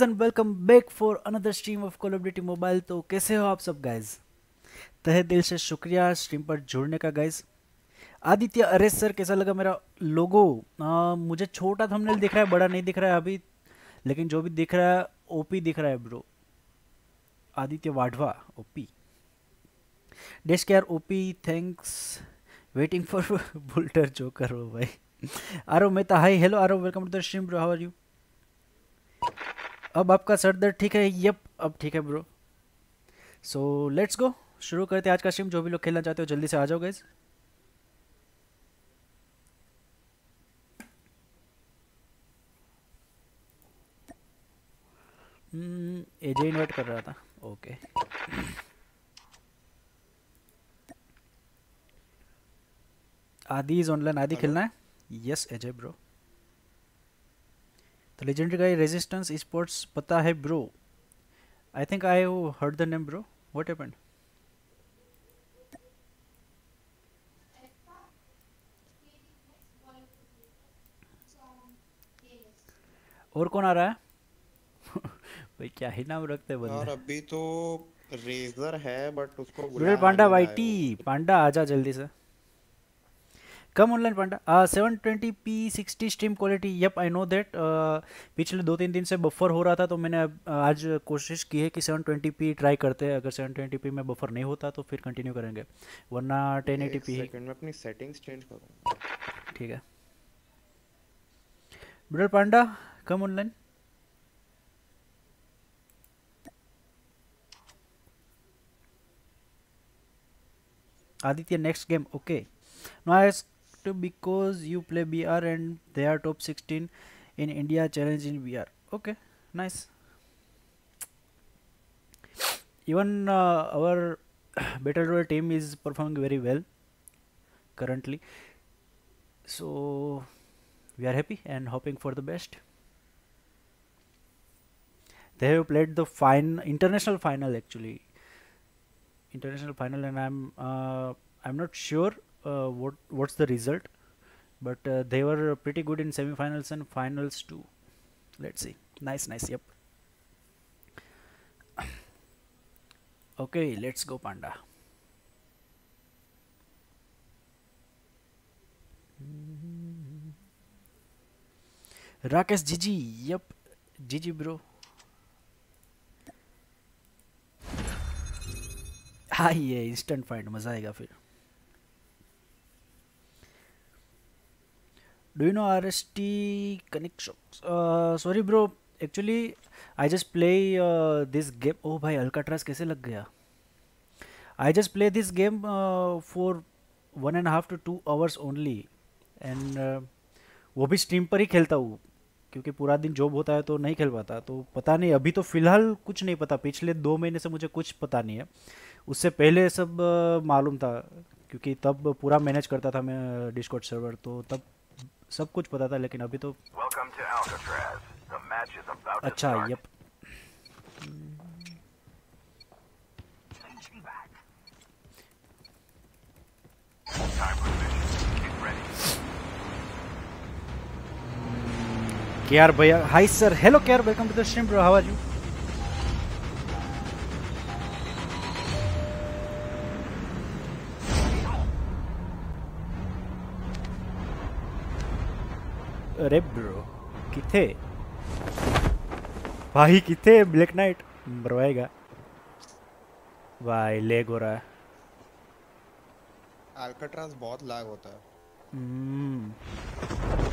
Guys and welcome back for another stream of Call of Duty mobile तो कैसे हो आप सब गाइज़ तहे दिल से शुक्रिया स्ट्रीम पर जुड़ने का गाइज़ आदित्य अरे सर कैसा लगा मेरा लोगो आ, मुझे छोटा थंबनेल दिख रहा है बड़ा नहीं दिख रहा है अभी लेकिन जो भी दिख रहा है ओपी दिख रहा है bro Aditya Wadhwa OP desk care OP thanks waiting for बुल्टर जो करो भाई. Aaro Mehta hi hello Aaro welcome to the stream bro how are you अब आपका सर दर्द ठीक है? यप अब ठीक है ब्रो सो लेट्स गो शुरू करते हैं आज का स्ट्रीम जो भी लोग खेलना चाहते हो जल्दी से आ जाओ गाइज़ एजे इन्वाइट कर रहा था. ओके आदि इज़ ऑनलाइन आदि खेलना है? यस एजे ब्रो तो लेजेंडरी गाय रेजिस्टेंस स्पोर्ट्स पता है bro I think I heard the name bro what happened और कौन आ रहा है? भाई क्या ही नाम रखते हैं यार बंदे अभी तो रेजर है बट उसको पांडा नहीं वाई टी पांडा आजा जल्दी से। Come online panda seven twenty P sixty stream quality yup I know that पिछले दो तीन दिन से बफर हो रहा था तो मैंने uh, आज कोशिश की है कि सेवन ट्वेंटी पी ट्राई करते हैं। अगर सेवन ट्वेंटी पी में बफर नहीं होता तो फिर कंटिन्यू करेंगे। वरना टेन। एटी पी अपनी सेटिंग्स चेंज करूँगा। ठीक है। Brother panda come online Aditya next game okay. Now I asked because you play BR and they are top 16 in India challenge in VR okay nice. Even uh, our battle royale team is performing very well currently. So we are happy and hoping for the best. They have played the fine international final actually. International final and i'm uh, i'm not sure what what's the result but uh, they were pretty good in semifinals and finals too let's see nice nice yep okay let's go panda rakesh gg yep gg bro हाँ ये instant find मजा आएगा फिर do you know R S T connection sorry bro actually I just play this game ओ भाई Alcatraz कैसे लग गया? I just play this game for one and half two two hours only and वो भी stream पर ही खेलता हूँ। क्योंकि पूरा दिन जॉब होता है तो नहीं खेल पाता। तो पता नहीं, अभी तो फ़िलहाल कुछ नहीं पता। पिछले दो महीने से मुझे कुछ पता नहीं है। उससे पहले सब मालूम था। क्योंकि तब पूरा मैनेज करता था मैं डिस्कॉर्ड सर्वर तो तब सब कुछ पता था लेकिन अभी तो अच्छा यप यार भैया hi sir hello care welcome to the stream bro how are you अरे ब्रो किथे? भाई किथे? ब्लैक नाइट मरवाएगा भाई लेग हो रहा है। अल्काट्राज बहुत लैग होता है। हम्म।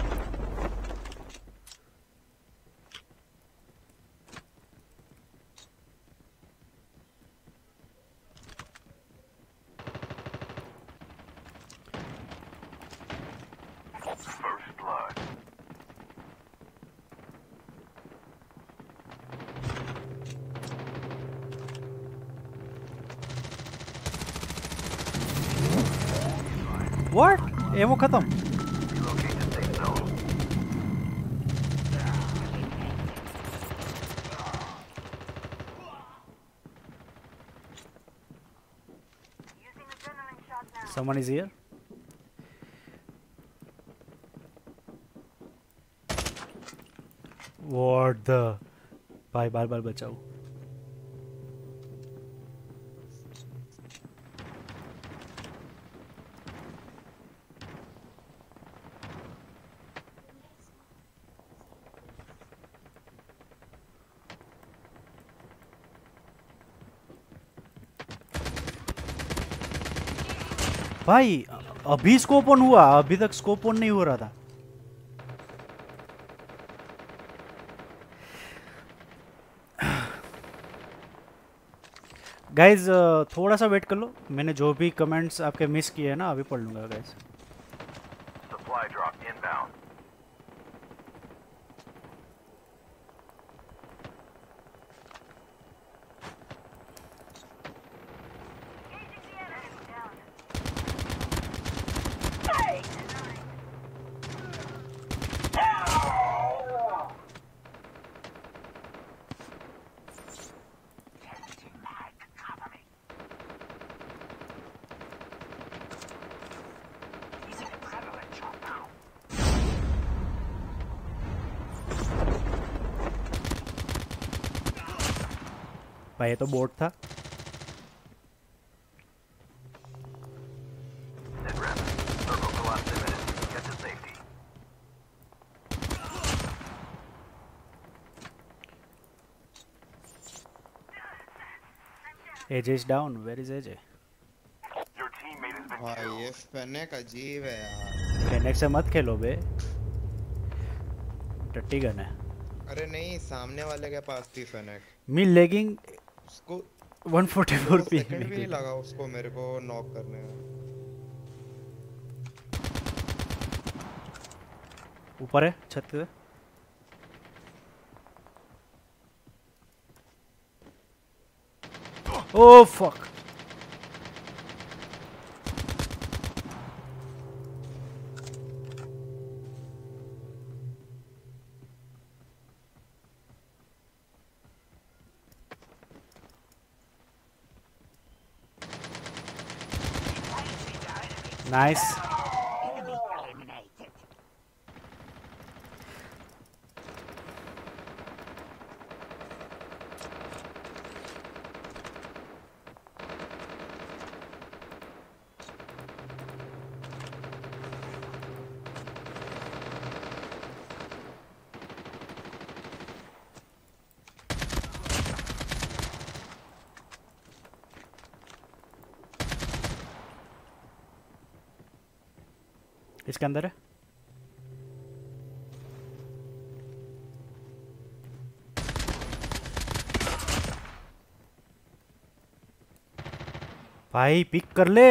The safe zone. Someone is here. What the भाई बार बार बचाओ भाई, अभी स्कोप ऑन हुआ, अभी तक स्कोप ऑन नहीं हो रहा था। गाइज़ थोड़ा सा वेट कर लो। मैंने जो भी कमेंट्स आपके मिस किए हैं ना, अभी पढ़ लूँगा गाइज़ ये तो बोट था। AJ is down where is AJ Your teammate has been भाई. ये फनेक अजीब है यार। फेनेक से मत खेलो बे। टट्टी गन है। अरे नहीं सामने वाले के पास थी फनेक मी लेगिंग उसको 144 पी सेकंड भी नहीं लगा उसको मेरे को नॉक करने में। ऊपर है छत पे। Oh fuck Nice. इसके अंदर है भाई पिक कर ले।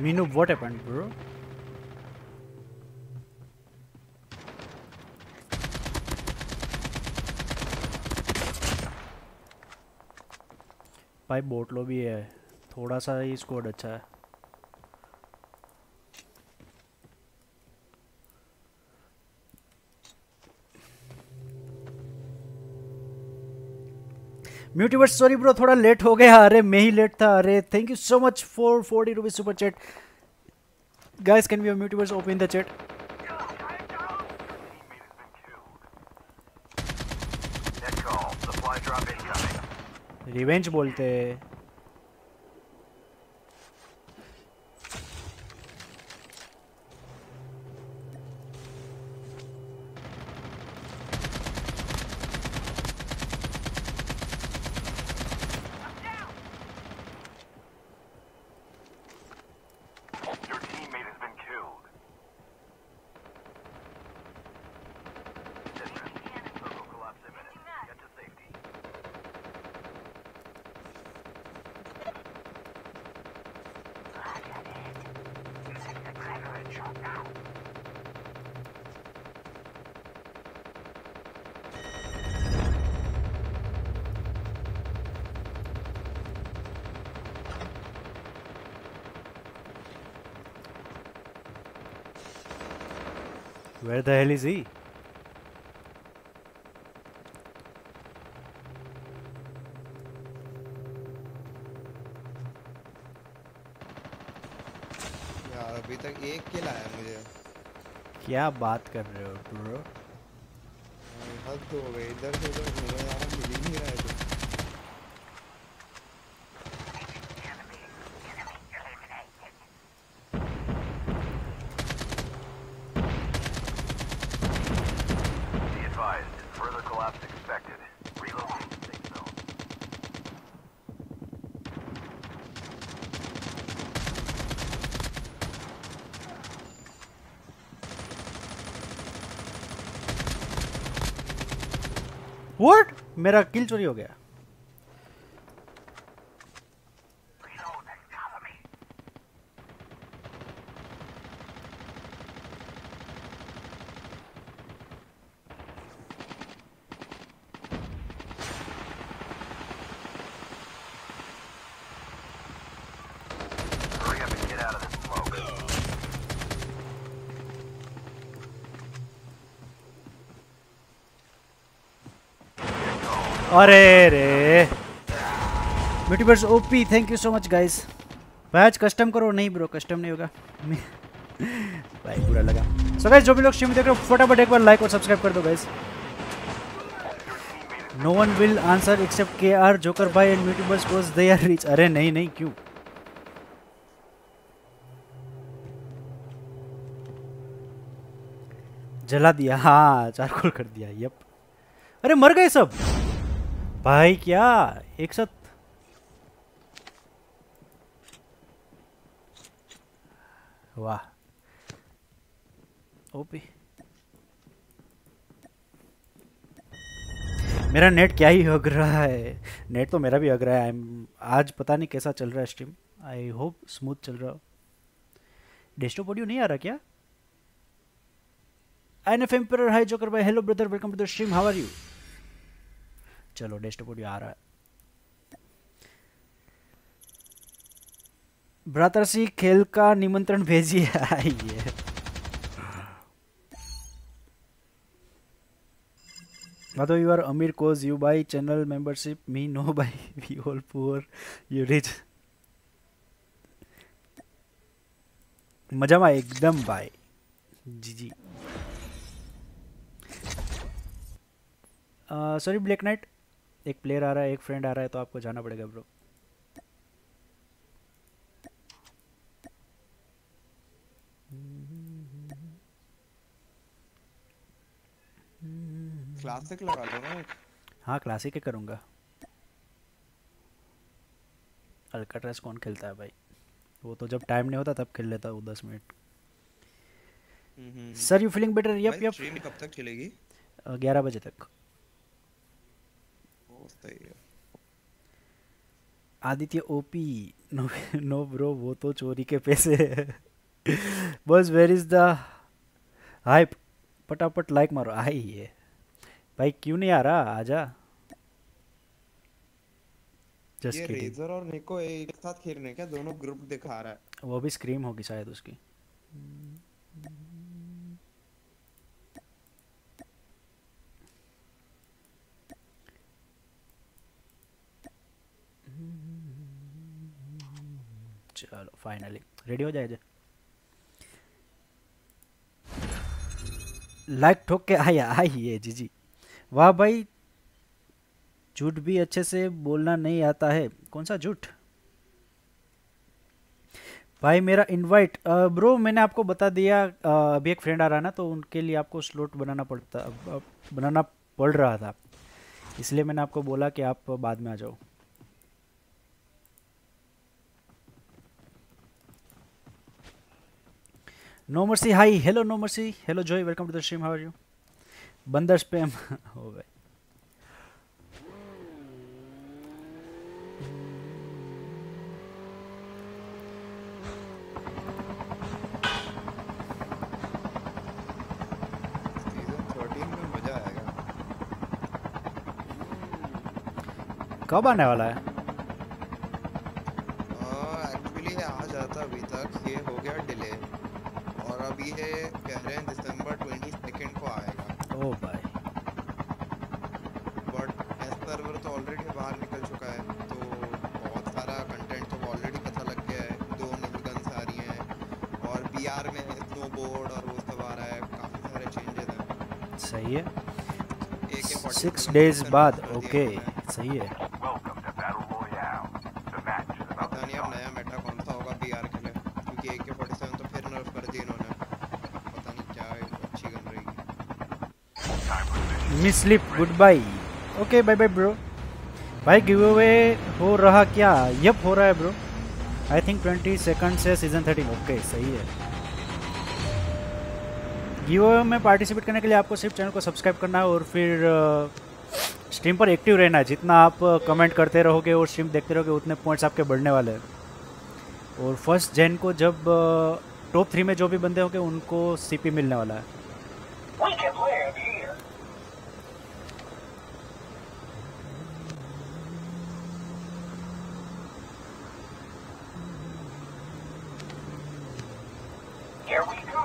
मीनू व्हाट एपेंड ब्रो भाई बोटलो भी है। थोड़ा सा ही स्कोर अच्छा है। म्यूटिवर्स सॉरी ब्रो थोड़ा लेट हो गया। अरे मैं ही लेट था। अरे thank you so much for forty rupees super chat guys can we multiverse open the chat Teammate has been killed. Net call. Supply drop incoming. रिवेंज बोलते हैं। Where the hell is he? यार अभी तक एक किल आया मुझे। क्या बात कर रहे हो ब्रो हद हो गई। इधर से तो घूमे यार मिल ही नहीं रहा है तो। मेरा किल चोरी हो गया। अरे रे। YouTubers OP thank you so much guys भाई, आज कस्टम करो, नहीं ब्रो कस्टम नहीं होगा। भाई, बुरा लगा। सो गाइस जो भी लोग स्ट्रीम देख रहे हो, फटाफट एक बार लाइक और सब्सक्राइब कर दो guys no one will answer except K R joker भाई and YouTubers because they are rich अरे नहीं नहीं, क्यों? जला दिया। हाँ चारकोल कर दिया। यप अरे, मर गए सब। भाई क्या? एक साथ। वाह। ओपी। मेरा नेट क्या ही हग रहा है? नेट तो मेरा भी हग रहा है। आज पता नहीं कैसा चल रहा है स्ट्रीम आई होप स्मूथ चल रहा हो। डेस्कटॉप ऑडियो नहीं आ रहा क्या? एनएफ एम्पर हाय जोकर भाई hello brother welcome to the stream how are you चलो डेस्कटॉप ऑडियो आ रहा है भ्रातरसी खेल का निमंत्रण भेजिए आइए Although you are Amir cause you buy channel membership, me no buy. We all poor, you rich. મજામાં એકદમ ભાઈ જી જી सॉरी ब्लैक नाइट एक प्लेयर आ रहा है एक फ्रेंड आ रहा है तो आपको जाना पड़ेगा ब्रो क्लासिक लगा लो ना हाँ क्लासिक ही करूँगा। अल्काट्रेस कौन खेलता है भाई? वो तो जब टाइम नहीं होता तब खेल लेता हूँ दस minute sir you feeling better yup yup कब तक चलेगी? ग्यारह बजे तक। सही है Aditya OP no no bro वो तो चोरी के पैसे है। बस वेर इज़ द हाइप फटाफट लाइक मारो। आई है भाई क्यों नहीं आ रहा? आजा। ये जस्ट रेजर और निको एक साथ खेल रहे हैं क्या? दोनों ग्रुप दिखा रहा है। वो भी स्क्रीम होगी शायद उसकी। चलो फाइनली रेडी हो जाए लाइक ठोक के आया ये जी जी। वाह भाई झूठ भी अच्छे से बोलना नहीं आता है। कौन सा झूठ? भाई मेरा इनवाइट ब्रो मैंने आपको बता दिया अ, अभी एक फ्रेंड आ रहा है ना तो उनके लिए आपको स्लोट बनाना पड़ता बनाना पड़ रहा था। इसलिए मैंने आपको बोला कि आप बाद में आ जाओ। No mercy hi hello no mercy hello Joy welcome to the stream how are you बंदर स्पैम हो भाई सीज़न 13 में मज़ा आएगा कब आने वाला है? एक्चुअली आ जाता अभी तक, ये हो अब ये कह रहे हैं दिसंबर 22 को आएगा। ओ भाई। बट एस सर्वर तो ऑलरेडी बाहर निकल चुका है तो बहुत सारा कंटेंट तो ऑलरेडी पता लग गया है। दो नई गन्स आ रही हैं और वीआर में स्नोबोर्ड और वो सब आ रहा है काफ़ी सारे चेंजेस हैं। सही है। सिक्स डेज़ बाद ओके सही है Welcome to Battle Royale. The match is about पता to नहीं अब start. नया मेटा कौन सा होगा वीआर के लिए क्योंकि AK-47 तो फिर नर्फ कर दी इन्होंने पता नहीं क्या है, अच्छी गन रहेगी Time for mission. Miss slip good bye okay bye bye bro भाई गिव अवे हो रहा क्या? यप हो रहा है bro I think twenty second से सीज़न थर्टीन ओके सही है. गिव अवे में पार्टिसिपेट करने के लिए आपको सिर्फ़ चैनल को सब्सक्राइब करना है और फिर स्ट्रीम पर एक्टिव रहना है. जितना आप कमेंट करते रहोगे और स्ट्रीम देखते रहोगे, उतने पॉइंट्स आपके बढ़ने वाले हैं. और फ़र्स्ट जैन को जब टॉप थ्री में जो भी बंदे होंगे, उनको सीपी मिलने वाला है We can live here. Here we go.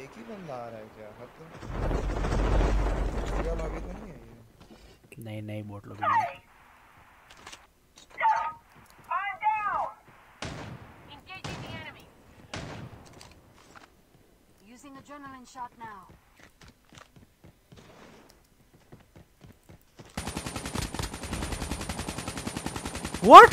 एक ही बंदा आ रहा है क्या हद तो रियल अभी तो नहीं है ये नहीं नहीं बोट लोग नहीं I'm down. Engaging the enemy. Using adrenaline shot now. What?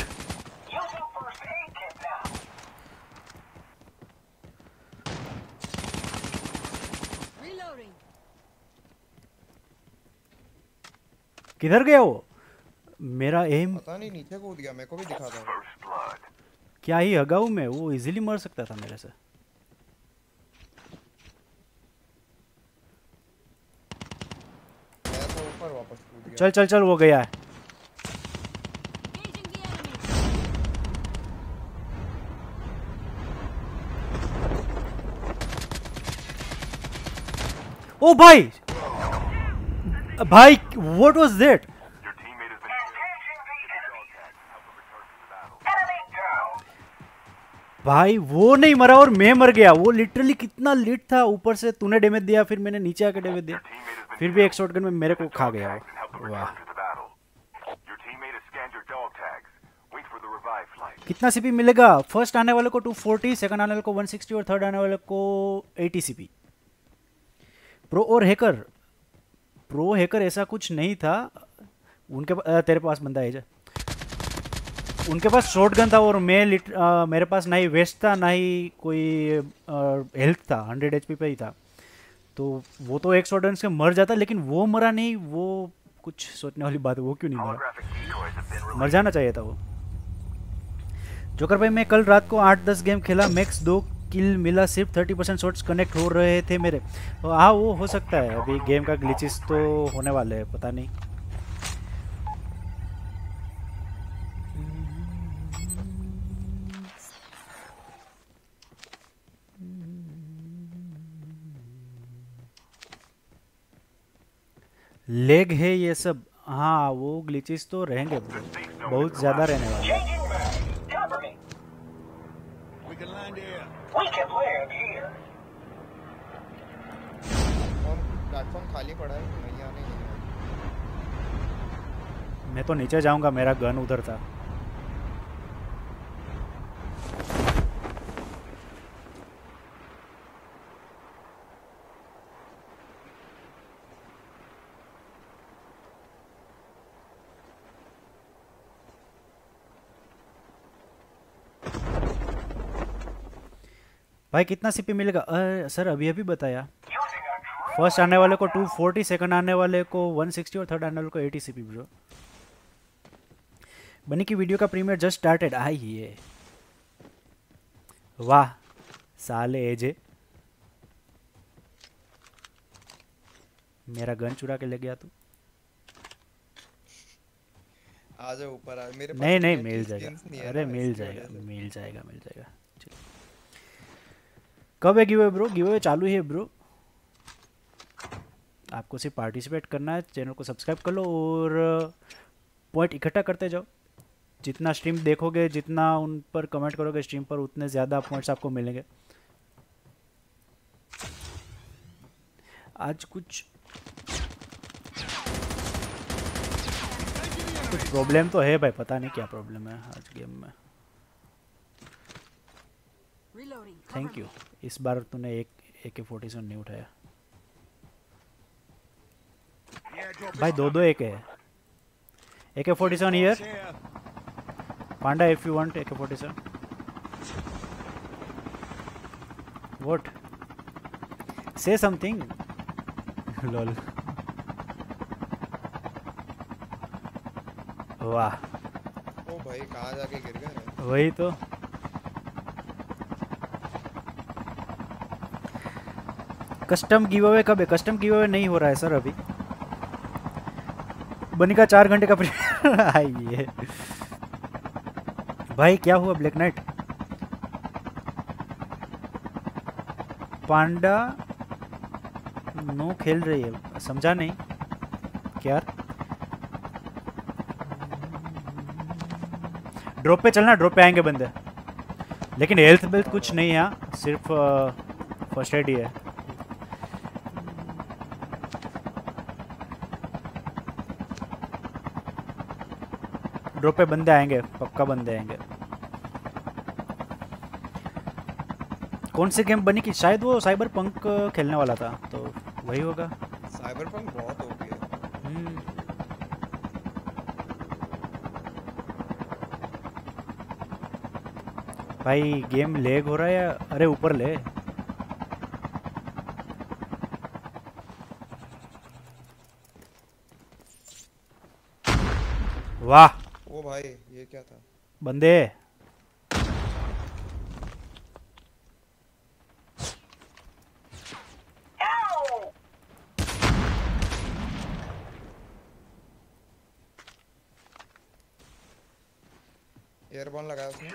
किधर गया वो? मेरा एम पता नहीं नीचे कूद गया मेरे को भी दिखा था First क्या ही हगाऊ में? वो इजीली मर सकता था मेरे से। मैं तो ऊपर वापस कूद गया। चल चल चल वो गया है Engaging the enemy. Oh, भाई! भाई वट वॉज़ देट भाई वो नहीं मरा और मैं मर गया। वो लिटरली कितना लिट था। ऊपर से तूने डेमेज दिया फिर मैंने नीचे आके डेमेज दिया। फिर भी एक शॉट में मेरे को खा गया वाह। कितना सीपी मिलेगा? फ़र्स्ट आने वाले को 240 सेकंड आने वाले को 160 और थर्ड आने वाले को 80 सीपी प्रो और हैकर प्रो हैकर ऐसा कुछ नहीं था। उनके पा- तेरे पास बंदा है जा। उनके पास शॉर्ट गन था और मैं लिट अ, मेरे पास ना ही वेस्ट था ना ही कोई हेल्थ था हंड्रेड एच पे ही था। तो वो तो एक शॉर्ट गन से मर जाता लेकिन वो मरा नहीं वो कुछ सोचने वाली बात है वो क्यों नहीं मरा. मर जाना चाहिए था वो। जोकर भाई मैं कल रात को आठ दस गेम खेला मैक्स दो किल मिला, सिर्फ़ थर्टी परसेंट शॉट्स कनेक्ट हो रहे थे मेरे। तो हाँ वो हो सकता है। अभी गेम का ग्लिचेस तो होने वाले हैं, पता नहीं। लेग है ये सब। हाँ वो ग्लिचेस तो रहेंगे। बहुत ज़्यादा रहने वाले हैं Changing mag. Cover me. We can land here. We can live here. और प्लेटफॉर्म खाली पड़ा है नहीं मैं तो नीचे जाऊँगा मेरा गन उधर था भाई कितना सीपी मिलेगा? सर अभी अभी बताया. फ़र्स्ट आने वाले को 240 सेकंड आने वाले को 160 और थर्ड आने वाले को 80 सीपी ब्रो बनी की वीडियो का प्रीमियर जस्ट स्टार्टेड आई ये। वाह साले एजे मेरा गन चुरा के ले गया तू। आ जाओ ऊपर आ मेरे पास नहीं नहीं तो मिल जाएगा। अरे मिल जाएगा मिल जाएगा मिल जाएगा। कब है giveaway bro giveaway चालू है ब्रो आपको सिर्फ़ पार्टिसिपेट करना है चैनल को सब्सक्राइब कर लो और पॉइंट इकट्ठा करते जाओ. जितना स्ट्रीम देखोगे, जितना उन पर कमेंट करोगे स्ट्रीम पर, उतने ज़्यादा पॉइंट्स आपको मिलेंगे. आज कुछ कुछ प्रॉब्लम तो है भाई, पता नहीं क्या प्रॉब्लम है आज गेम में. थैंक यू इस बार तूने एक ए के फोर्टी सेवन नहीं उठाया। भाई दो दो एक है। A K forty seven year panda if you want A K forty seven what से समथिंग लॉल वाह। ओ भाई कहाँ जाके गिर गए वही तो। कस्टम गिव अवे कब है? कस्टम गिव अवे नहीं हो रहा है सर अभी। बनी का चार घंटे का आइए। भाई, क्या हुआ ब्लैक नाइट पांडा नो खेल रही है। समझा नहीं। क्या? ड्रॉप पे चलना ड्रॉप पे आएँगे बंदे। लेकिन हेल्थ बेल्थ कुछ नहीं है सिर्फ़ फ़र्स्ट एड ही है। ड्रॉप पे बंदे आएँगे पक्का बंदे आएँगे। कौन सी गेम बनी कि शायद वो साइबर पंक खेलने वाला था तो वही होगा। साइबर पंक बहुत हो गया। हम्म, भाई गेम लेग हो रहा है या अरे ऊपर ले। वाह। क्या था? बंदे। एयरबॉन लगाया उसने।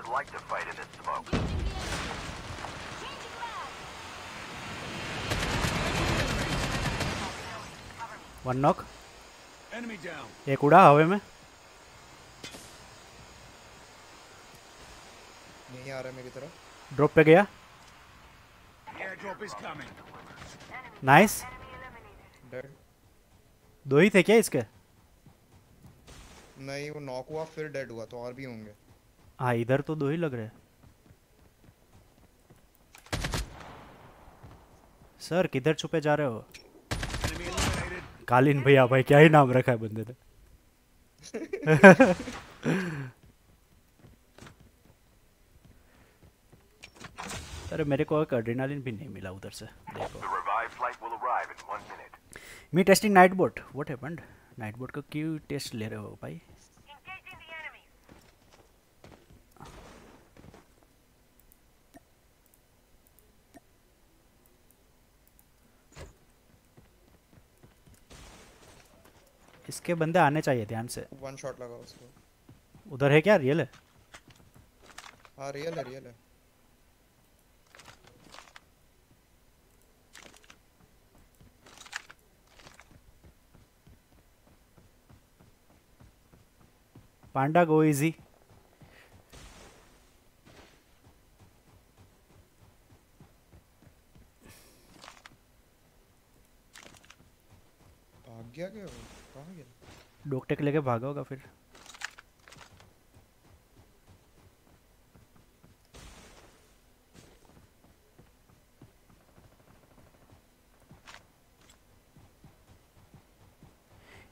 वन नॉक एक उड़ा हवे में। आ तरफ़। ड्रॉप पे गया. नाइस दो ही थे क्या इसके? नहीं वो नॉक हुआ फिर डेड हुआ तो और भी होंगे। हाँ इधर तो दो ही लग रहे सर किधर छुपे जा रहे हो? कालीन भैया भाई क्या ही नाम रखा है बंदे ने? अरे मेरे को एक एड्रेनालिन भी नहीं मिला उधर से देखो. Me testing night bot what happened night bot का क्यों टेस्ट ले रहे हो भाई. इसके बंदे आने चाहिए ध्यान से। वन शॉट लगा उसको। उधर है क्या? रियल है? हाँ रियल है रियल है। पांडा गो इजी भाग गया क्या कहाँ गया? डोकटेक लेके भागा होगा फिर।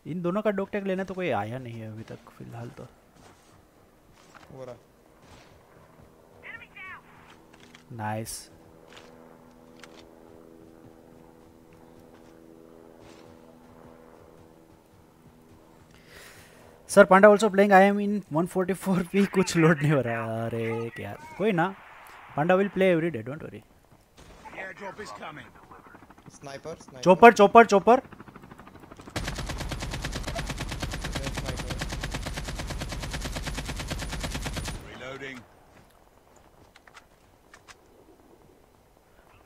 इन दोनों का डोकटेक लेने तो कोई आया नहीं है अभी तक फ़िलहाल तो। Nice sir panda also playing I am in 144 P कुछ लोड नहीं हो रहा। अरे क्या? कोई ना। Panda will play every day don't worry chopper chopper chopper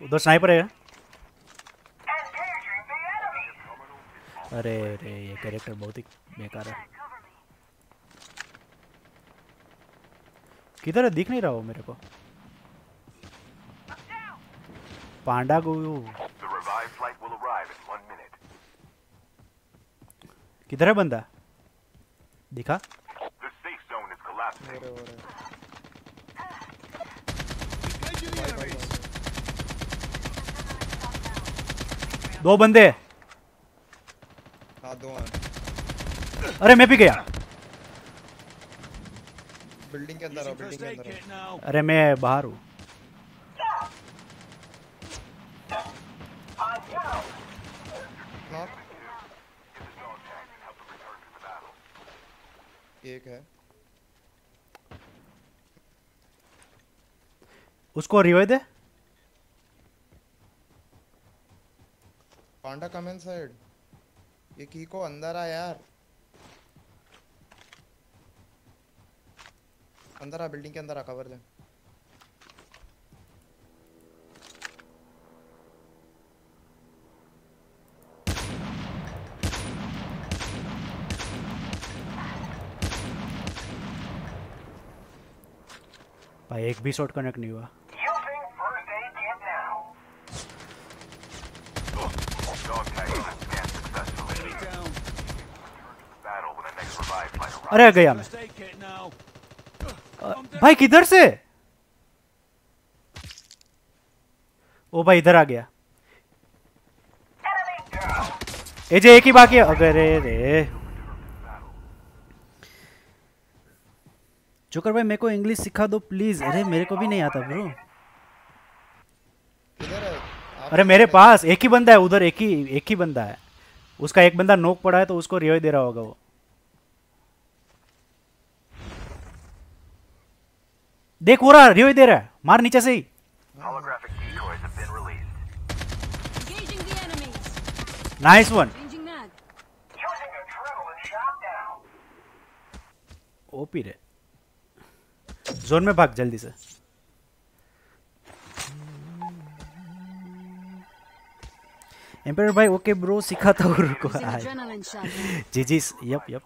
उधर स्नाइपर है अरे अरे ये कैरेक्टर बहुत ही बेकार है। किधर दिख नहीं रहा हो मेरे को। पांडा गो किधर है बंदा? दिखा। दो बंदे। हाँ दो हैं। अरे मैं भी गया। बिल्डिंग के अंदर बिल्डिंग के अंदर. अरे मैं बाहर हूँ। नॉक एक है। उसको रिवाइव दे। पांडा कम इन साइड ये की को अंदर आ यार। अंदर आ बिल्डिंग के अंदर आ कवर दे। भाई, एक भी शॉट कनेक्ट नहीं हुआ Using first aid kit now. Dog tag has been scanned successfully. Enemy down. Battle when the next revive flight arrives. अरे गया मैं। भाई, किधर से? ओ भाई, इधर आ गया। ए, जे, एक ही बाकी अगर रे जोकर भाई, मेरे को इंग्लिश सिखा दो प्लीज़ अरे, मेरे को भी नहीं आता ब्रो अरे, मेरे पास एक ही बंदा है, उधर एक ही एक ही बंदा है। उसका एक बंदा नोक पड़ा है तो उसको रिवाइव दे रहा होगा वो। देख वो रहा रिवाइव दे रहा है। मार नीचे से ही। नाइस वन ओपी रे। जोन में भाग जल्दी से। एम्पायर भाई ओके ब्रो सिखाता हूँ रुको। जी जी यप यप।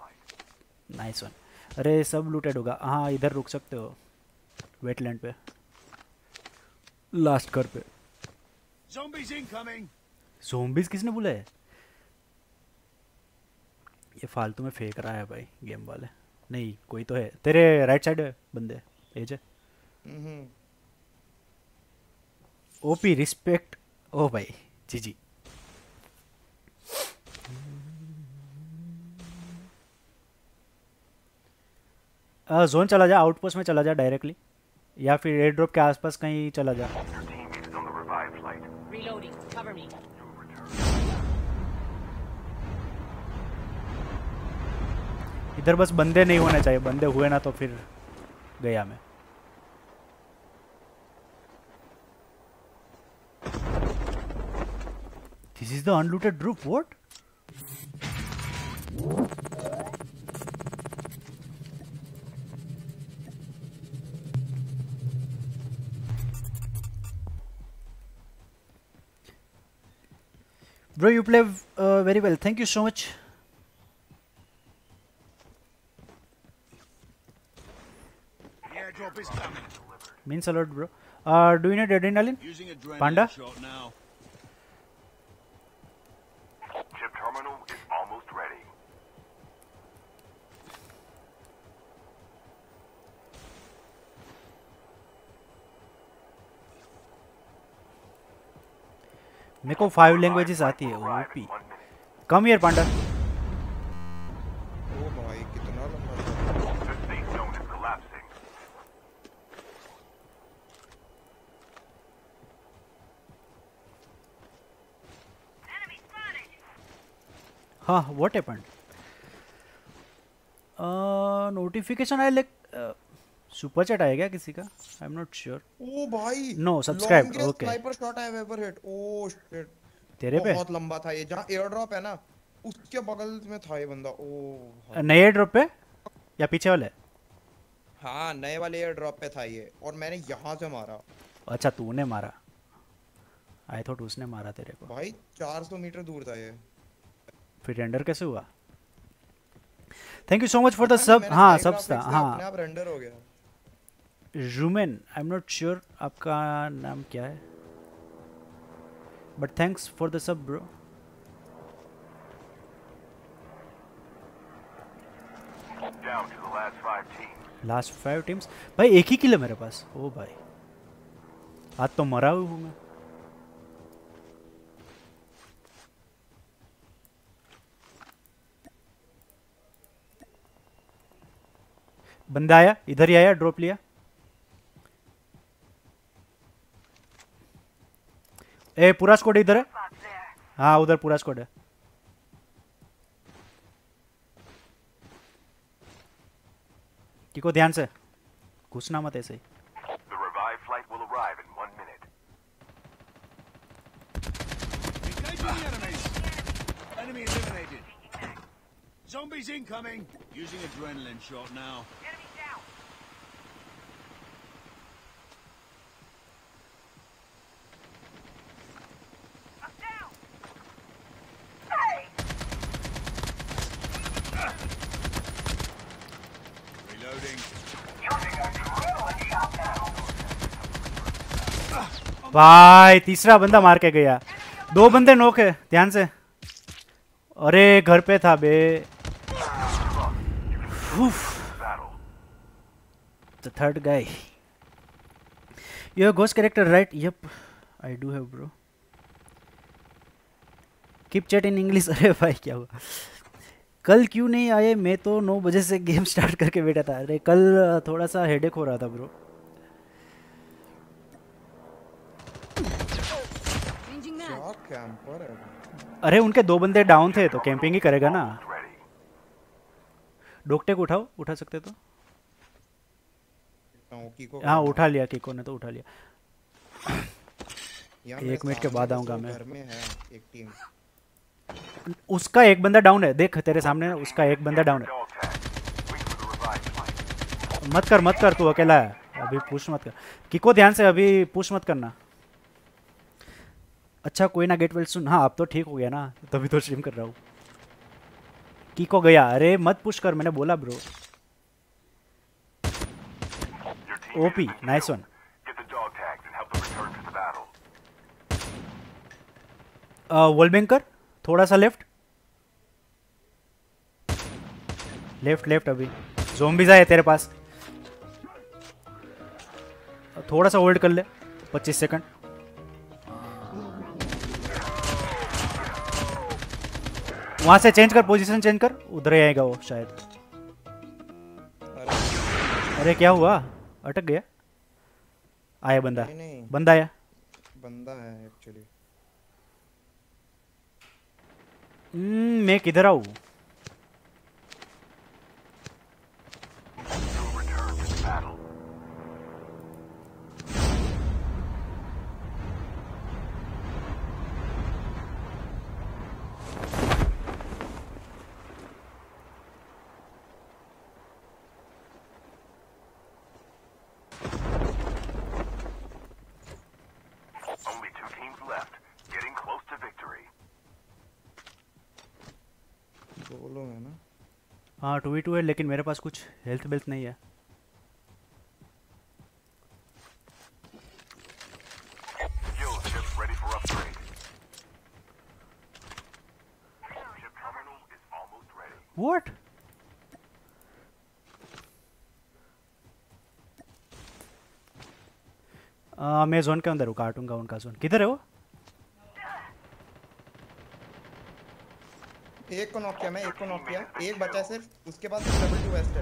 नाइस वन अरे सब लूटेड होगा। हाँ इधर रुक सकते हो। वेटलैंड पे। लास्ट कर पे. जोम्बिस किसने बोला है ये फालतू में फेंक रहा है भाई गेम वाले। नहीं कोई तो है। तेरे राइट साइड है बंदे। एज है ओपी रिस्पेक्ट ओ भाई जी जी। जोन चला जा आउटपोस्ट में चला जा डायरेक्टली या फिर एयर ड्रॉप के आसपास कहीं चला जा. इधर बस बंदे नहीं होने चाहिए। बंदे हुए ना तो फिर गया मैं। This is the unlooted group what Bro, you play uh, very well. Thank you so much. Is. Means a lot, bro. Uh, do you need adrenaline? Using adrenaline Panda? shot now. मेरे को five languages आती है OP come here panda. हाँ what happened notification आया like super chat आया क्या किसी का? आई एम नॉट श्योर ओ भाई No, subscribe, Longest okay. sniper shot I have ever hit. Oh तेरे पे? बहुत लंबा था ये जहाँ एयर ड्रॉप है ना उसके बगल में था ये बंदा। ओ नए ड्रॉप पे? या पीछे वाले? हाँ नए वाले एयर ड्रॉप पे था ये और मैंने यहाँ से मारा। अच्छा तूने मारा। आई थॉट उसने मारा तेरे को। भाई 400 मीटर दूर था ये। फिर रेंडर कैसे हुआ? Thank you so much for the sub हाँ सब था हाँ। रेंडर हो गया। रूमेन आई एम नॉट श्योर आपका नाम क्या है। But thanks for the sub bro. Last five teams भाई एक ही किल मेरे पास। ओ भाई। आज तो मरा हुआ हूँ मैं। बंदा आया इधर ही आया ड्रॉप लिया। ए पूरा स्क्वाड इधर है हाँ उधर पूरा स्क्वाड है टिको ध्यान से घुसना मत ऐसे ही. Zombies incoming. Using adrenaline shot now. भाई, तीसरा बंदा मार के गया। दो बंदे नोक है, ध्यान से। अरे, घर पे था बे। the third guy. You have ghost character, right? Yep i do have, bro. Keep chat in अरे भाई, क्या हुआ? कल क्यों नहीं आए? मैं तो नौ बजे से गेम स्टार्ट करके बैठा था। अरे, कल, थोड़ा सा हेडेक हो रहा था ब्रो कैंपर है अरे उनके दो बंदे डाउन थे तो कैंपिंग ही करेगा ना। Ready. डोकटे को उठाओ उठा सकते तो? हाँ उठा लिया किको ने तो उठा लिया। एक मिनट के बाद तो आऊँगा मैं। है एक टीम उसका एक बंदा डाउन है देख तेरे सामने उसका एक बंदा डाउन है. मत कर मत कर तू अकेला है। अभी पुश मत कर। किको ध्यान से अभी पुश मत करना। अच्छा कोई ना गेट वेल सुन हाँ अब तो ठीक हो गया ना, तभी तो स्ट्रीम कर रहा हूँ। किको गया। अरे, मत पुश कर, मैंने बोला bro OP nice one. Wall bunker थोड़ा सा लेफ़्ट लेफ़्ट लेफ़्ट अभी। जोम्बिस आए तेरे पास। थोड़ा सा होल्ड कर ले 25 सेकंड वहाँ से चेंज कर पोजीशन चेंज कर। उधर ही आएगा वो शायद। अरे अरे क्या हुआ? अटक गया। आया बंदा। नहीं नहीं। बंदा आया। बंदा है एक्चुअली हम्म, मैं किधर आऊँ You'll return to the battle. Only two teams left, getting close to victory. दो लोग हैं ना हाँ टू वी टू है लेकिन मेरे पास कुछ हेल्थ बेल्थ नहीं है। मैं जोन uh, के अंदर हूँ कार्टून उनका जोन किधर है वो? एक को नॉक किया मैं एक को नॉक किया एक बचा सिर्फ़ उसके बाद double two west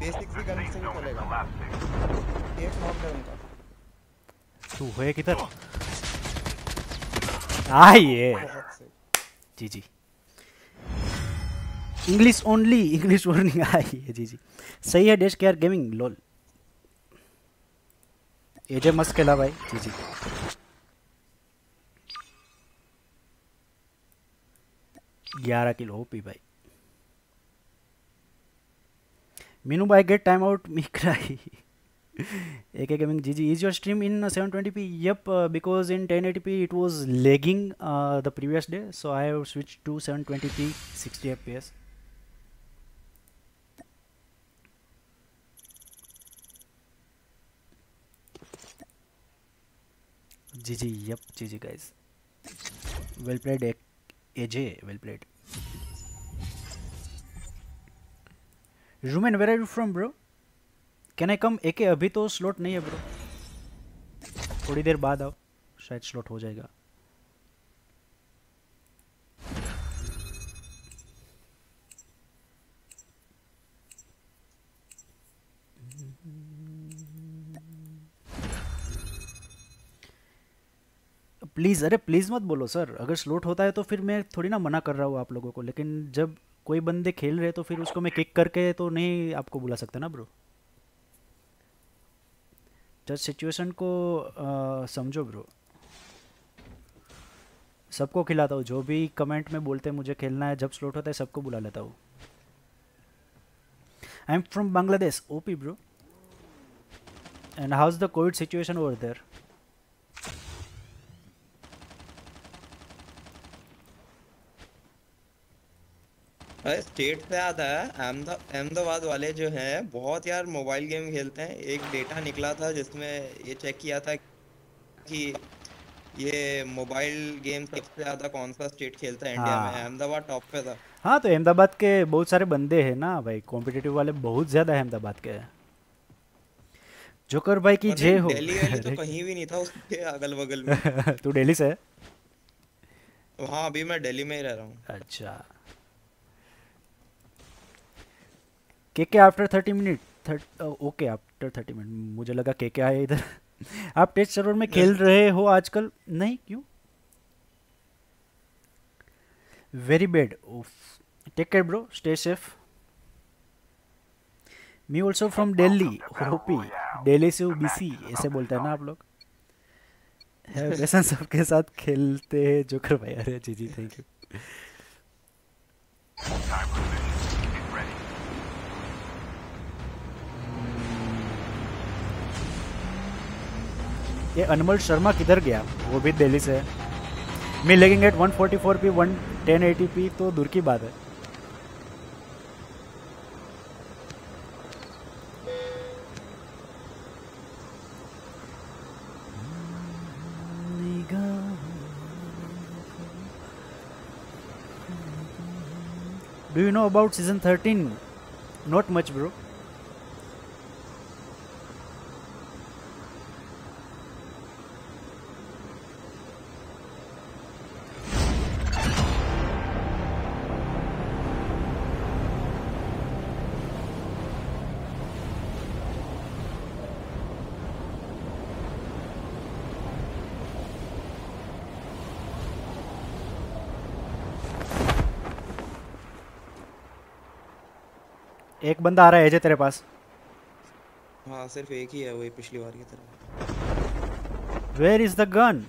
basic C gun से भी चलेगा। एक नॉक है उनका। तू है किधर? आइए जी जी। इंग्लिश ओनली इंग्लिश वार्निंग आइए जी जी। सही है dash care gaming LOL AJ मस्त खेला भाई जी जी। 11 किलो पी भाई। मीनू भाई गेट टाइम आउट मिक्रा ही एक gaming G G is your stream in 720p yup because in 1080p it was lagging the previous day so I have switch to 720p 60fps G G yup G G guys well played एक AJ. Well played. Rumen where are you from bro can I come एके अभी तो slot नहीं है bro थोड़ी देर बाद आओ शायद slot हो जाएगा प्लीज़, अरे प्लीज़ मत बोलो, सर। अगर स्लोट होता है तो फिर मैं थोड़ी ना मना कर रहा हूँ आप लोगों को, लेकिन जब कोई बंदे खेल रहे तो फिर उसको मैं किक करके तो नहीं आपको बुला सकता ना ब्रो जस्ट सिचुएशन को समझो ब्रो सबको खिलाता हूँ, जो भी कमेंट में बोलते हैं, मुझे खेलना है, जब स्लोट होता है, सबको बुला लेता हूँ। I am from Bangladesh OP bro and how is the COVID situation over there अरे स्टेट से याद है। अहमदा अहमदाबाद वाले जो हैं बहुत यार मोबाइल गेम खेलते हैं। एक डेटा निकला था जिसमें ये चेक किया था कि ये मोबाइल गेम सबसे ज़्यादा कौन सा स्टेट खेलता है इंडिया में? हाँ। अहमदाबाद टॉप पे था। हाँ तो अहमदाबाद के बहुत सारे बंदे हैं ना भाई। कॉम्पिटिटिव वाले बहुत ज़्यादा अहमदाबाद के। हैं जोकर भाई की जय हो। दिल्ली वाले तो कहीं भी नहीं था उसके अगल बगल में। तू दिल्ली से है? हाँ अभी मैं दिल्ली में ही रह रहा हूँ। अच्छा। के के after thirty minute okay after thirty minute मुझे लगा के के आए इधर। आप टेस्ट सर्वर में खेल रहे हो आजकल? नहीं, क्यों? Very bad take care bro stay safe me also from Delhi होपी Delhi से बीसी ऐसे बोलते हैं ना आप लोग। सबके साथ खेलते हैं, जोकर भाई, अरे, जी जी thank you Time for mission. Get ready. ये अनमोल शर्मा किधर गया वो भी दिल्ली से है me lagging at 144 P 1080 P तो दूर की बात है Do you know about season 13? Not much, bro. एक बंदा आ रहा है जे तेरे पास। हाँ सिर्फ़ एक ही है वही पिछली बार की तरह। वेयर इज़ द गन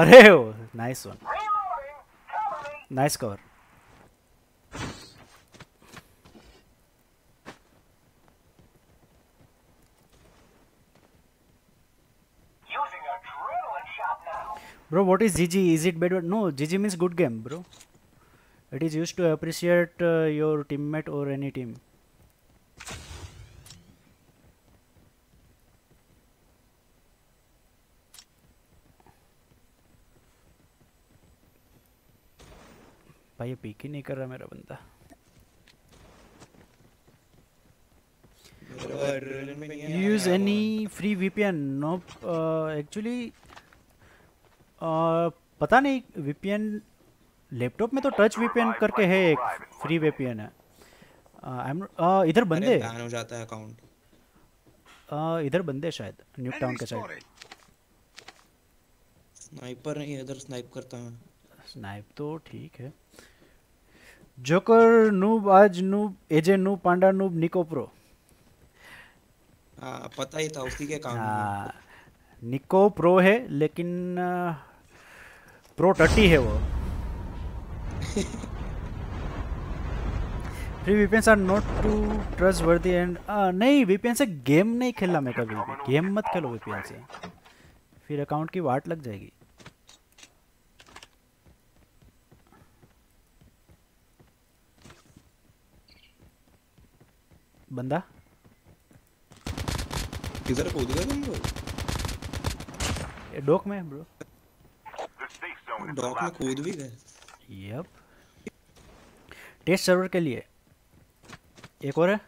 अरे oh, nice one. Nice cover. Bro, what is GG? Is it bad? No, GG means good game, bro. It is used to appreciate uh, your teammate or any team. ये peak ही नहीं कर रहा मेरा बंदा। free VPN? No, uh, actually, uh, पता नहीं VPN laptop में तो टच VPN करके है एक फ्री VPN है। Uh, I'm, uh, इधर बंदे। बैन हो जाता है अकाउंट uh, इधर बंदे शायद न्यू टाउन के साइड स्नाइपर नहीं इधर स्नाइप करता है। स्नाइप तो ठीक है। जोकर नूब आज noob AJ noob panda noob Niko pro हाँ पता ही था उसी के काम हाँ निको प्रो है लेकिन प्रो टट्टी है वो। Free VPN are not to trust worthy and नहीं वीपीएन से गेम नहीं खेलना मैं कभी गेम मत खेलो वीपीएन से। फिर अकाउंट की वाट लग जाएगी। बंदा? किधर कूद गया लोग ये डॉक में ब्रो। डॉक में कूद भी गए यप टेस्ट सर्वर के लिए। एक और है?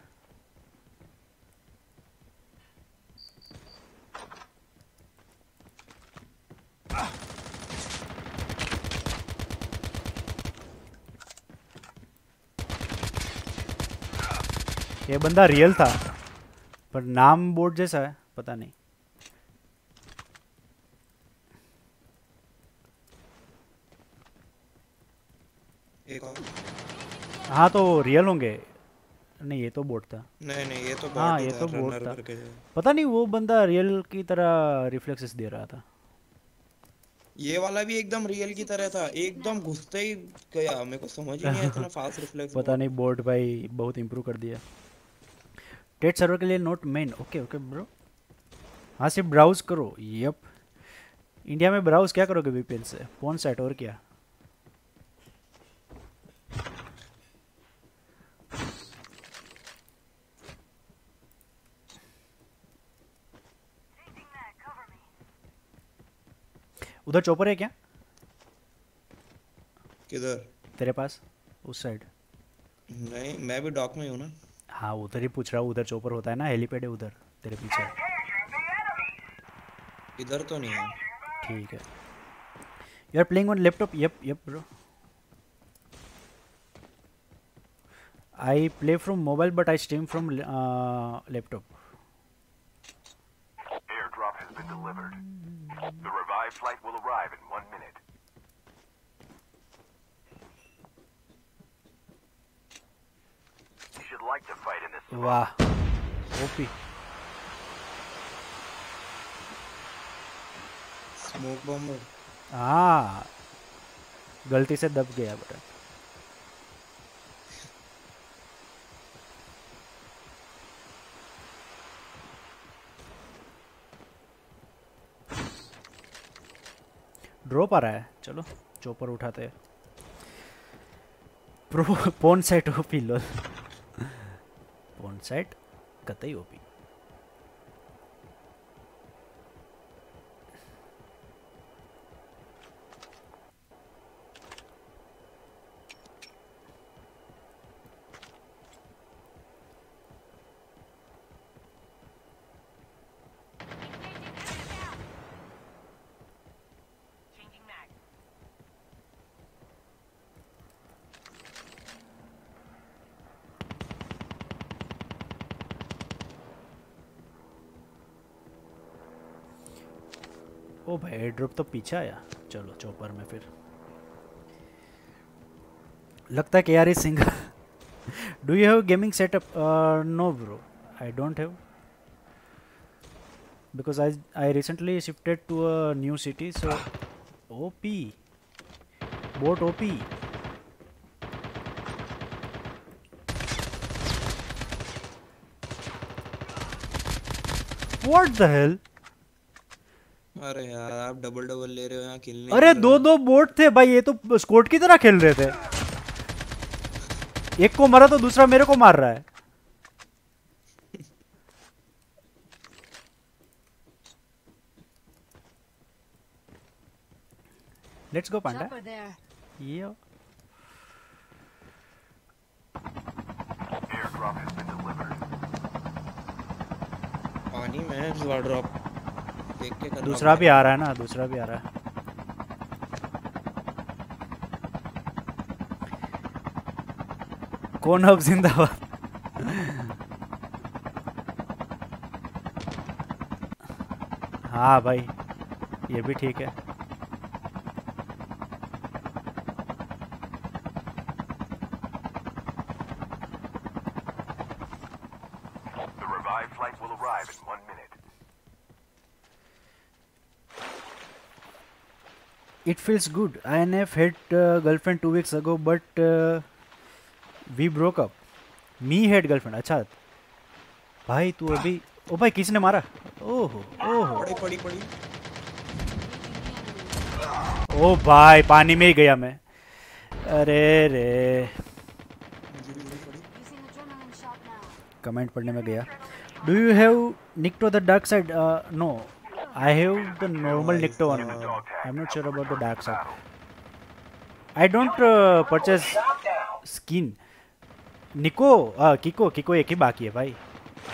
ये बंदा रियल था पर नाम बोर्ड जैसा है पता नहीं। हाँ तो रियल होंगे। नहीं ये तो बोर्ड था। नहीं नहीं ये तो हाँ, ये तो runner था। पता नहीं वो बंदा रियल की तरह रिफ्लेक्सेस दे रहा था। ये वाला भी एकदम रियल की तरह था। एकदम घुसते ही गया। मेरे को समझ ही नहीं आया इतना फास्ट रिफ्लेक्स पता नहीं बोर्ड भाई बहुत इम्प्रूव कर दिया। टेट सर्वर के लिए not main okay okay bro हाँ सिर्फ़ ब्राउज करो. यप इंडिया में ब्राउज क्या करोगे वीपीएन से? फ़ोन सेट और क्या? उधर चौपर है क्या? किधर? तेरे पास? उस साइड नहीं मैं भी डॉक में हूँ ना। हाँ उधर ही पूछ रहा हूँ उधर चौपर होता है ना हेलीपैड है उधर तेरे पीछे। इधर तो नहीं है। ठीक है। You are playing on laptop yup yup bro I play from mobile but I stream from laptop Airdrop has been delivered. The revived flight will arrive in one minute. You should like to fight in this वाह OP. Smoke bomb हाँ। गलती से दब गया button. Drop आ रहा है। चलो chopper उठाते हैं। प्रो पोन सेट ओपी लो पोन set कतई एड्रोप तो पीछे आया। चलो, चौपर में फिर। लगता है K R Singh do you have gaming setup no bro I don't have because I I recently shifted to a new city so OP bot OP P what the अरे यार आप डबल डबल ले रहे हो यहाँ किल नहीं अरे दो दो बोट थे भाई ये तो स्कोट की तरह खेल रहे थे। एक को मरा तो दूसरा मेरे को मार रहा है। लेट्स गो पांडा ये. पानी में ड्रॉप देख के करना दूसरा भी आ रहा है ना दूसरा भी आ रहा है। कौन अब जिंदाबाद? हाँ भाई ये भी ठीक है The revived flight will arrive in one minute. It feels good. INF had uh, girlfriend two weeks ago, but uh, we broke up. Me had girlfriend. अच्छा भाई तू अभी ओ भाई किसने मारा ओहो ओहो पड़ी पड़ी पड़ी ओ भाई पानी में ही गया मैं अरे रे कमेंट पढ़ने में गया do you have Nikto the dark side no I have the normal Nikto one I am not sure about the dark side I don't purchase skin Nico uh, Kiko Kiko एक ही बाकी है भाई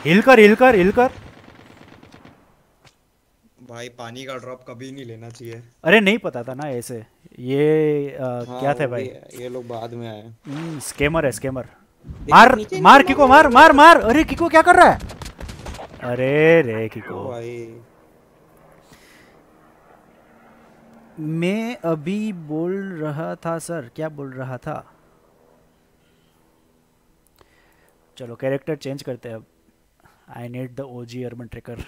हिल कर हिल कर हिल कर भाई पानी का ड्रॉप कभी नहीं लेना चाहिए अरे नहीं पता था ना ऐसे। ये uh, क्या थे भाई? ये लोग बाद में आए। स्केमर है स्केमर मार मार किको मार मार मार। अरे किको क्या कर रहा है? अरे रे किको भाई। मैं अभी बोल रहा था, सर। क्या बोल रहा था? चलो कैरेक्टर चेंज करते हैं अब। I need the O G urban tracker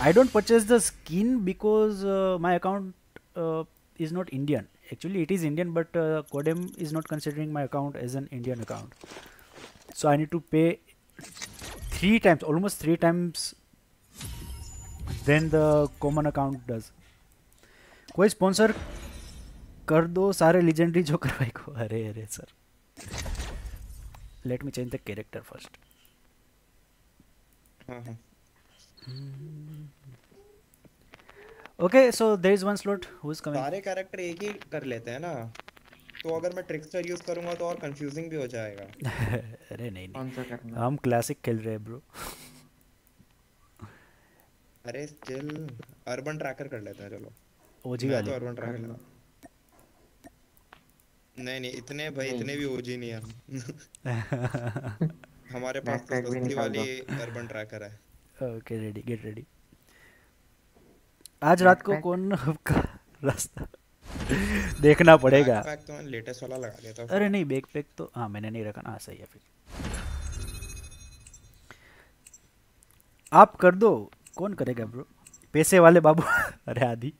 I don't purchase the skin because my account is not Indian actually it is Indian but CODM is not considering my account as an Indian account So I need to pay three times, almost three times than the common account does. कोई sponsor कर दो सारे legendary जो करवाई को अरे अरे sir let me change the character first हाँ हाँ okay so there is one slot who is coming सारे कैरेक्टर एक ही कर लेते हैं ना तो अगर मैं ट्रिकस्टर यूज़ करूँगा तो और कंफ्यूजिंग भी हो जाएगा। अरे नहीं नहीं। कौन सा करना। हम क्लासिक खेल रहे हैं ब्रो अरे स्टिल अर्बन ट्रैकर कर लेते हैं चलो। ओजी वाली। तो अर्बन ट्रैकर लगा नहीं नहीं इतने भाई इतने भी ओजी नहीं हम हमारे पास तो सस्ती वाली अर्बन ट्रैकर है। ओके रेडी गेट रेडी आज रात को कौन आपका रास्ता? देखना पड़ेगा। बैकपैक तो मैं लेटेस्ट वाला लगा देता हूँ अरे नहीं बैग पैक तो हाँ मैंने नहीं रखा ना हाँ, सही है फिर। आप कर दो। कौन करेगा ब्रो पैसे वाले बाबू। अरे आदि।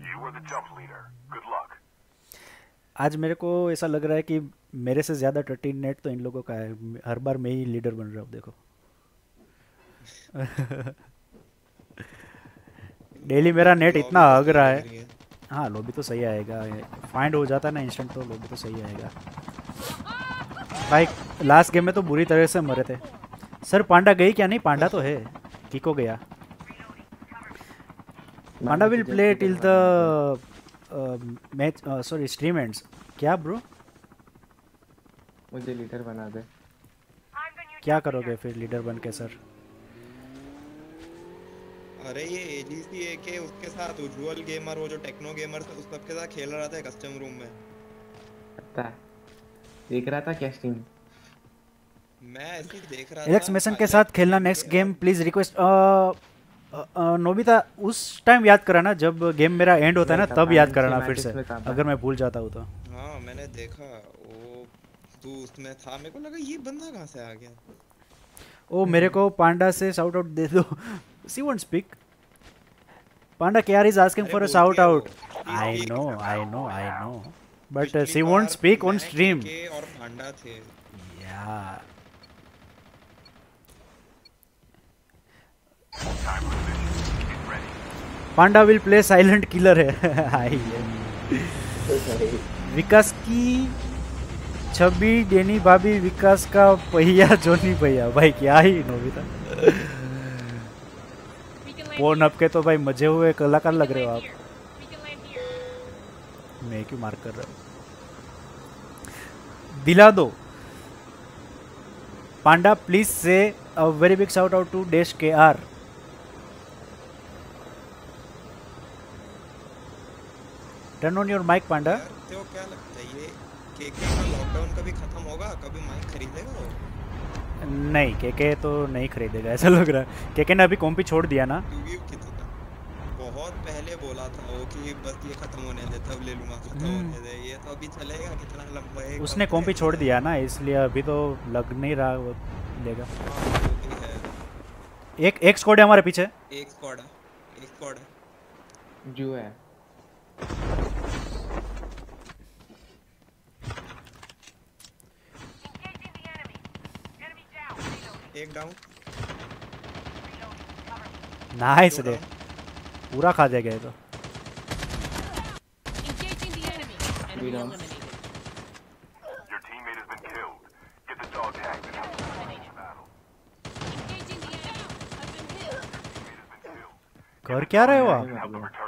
You were the jump leader. आज मेरे को ऐसा लग रहा है कि मेरे से ज़्यादा टर्टी नेट तो इन लोगों का है। हर बार मैं ही लीडर बन रहा हूँ देखो। डेली मेरा नेट इतना हग रहा है। हाँ। लॉबी तो सही आएगा। फाइंड हो जाता है ना इंस्टेंट तो लॉबी तो सही आएगा। भाई लास्ट गेम में तो बुरी तरह से मरे थे। सर पांडा गई क्या? नहीं पांडा तो है। किको गया। Panda will play till the match sorry stream ends क्या ब्रो मुझे लीडर बना दे। क्या करोगे फिर लीडर बन के सर अरे ये एजीसी है कि उसके साथ उज्जवल गेमर वो जो टेक्नो गेमर था उस सबके साथ खेल रहा था कस्टम रूम में। पता देख रहा था क्या स्ट्रीम मैं ऐसे ही देख रहा था। एलेक्स मेसन के साथ खेलना next game please request Nobita उस टाइम याद कराना जब गेम मेरा एंड होता है ना तब याद कराना फिर से। अगर मैं भूल जाता हूँ तो। हाँ मैंने देखा वो तू उसमें था मेरे को लगा ये बंदा कहाँ से आ गया? ओ मेरे को पांडा से शाउट आउट दे दो। She won't speak Panda KR is asking for a shout. Out I. Know I know I know but she won't speak on stream और पांडा थे। या Time for mission. Get ready. Panda will play silent killer है। I विकास की छवि, डेनी भाभी, विकास का पहिया, जोनी भैया। भाई, क्या ही नोबिता फ़ोन अप के तो भाई मज़े हुए, कलाकार लग रहे हो आप। मैं क्यों मार कर रहा हूँ? दिला दो। Panda please say a very big shout out to Dash K R turn on your mic Panda को क्या लगता है ये केके का लॉकडाउन कभी खत्म होगा? कभी माइक खरीदेगा वो? नहीं केके तो नहीं खरीदेगा ऐसा लग रहा है। केके ने अभी कॉम्पी छोड़ दिया ना। बहुत पहले बोला था वो कि बस ये खत्म होने दे तब ले लूँगा खत्म होने दे। ये तो अभी चलेगा कितना लंबा है उसने कॉम्पी छोड़ दिया ना इसलिए अभी तो लग नहीं रहा वो लेगा। है एक एक स्क्वाड है हमारे पीछे। एक स्क्वाड है एक स्क्वाड है। जो है। नाइस रे। पूरा खा दिया गया तो। कर क्या रहे हो आप?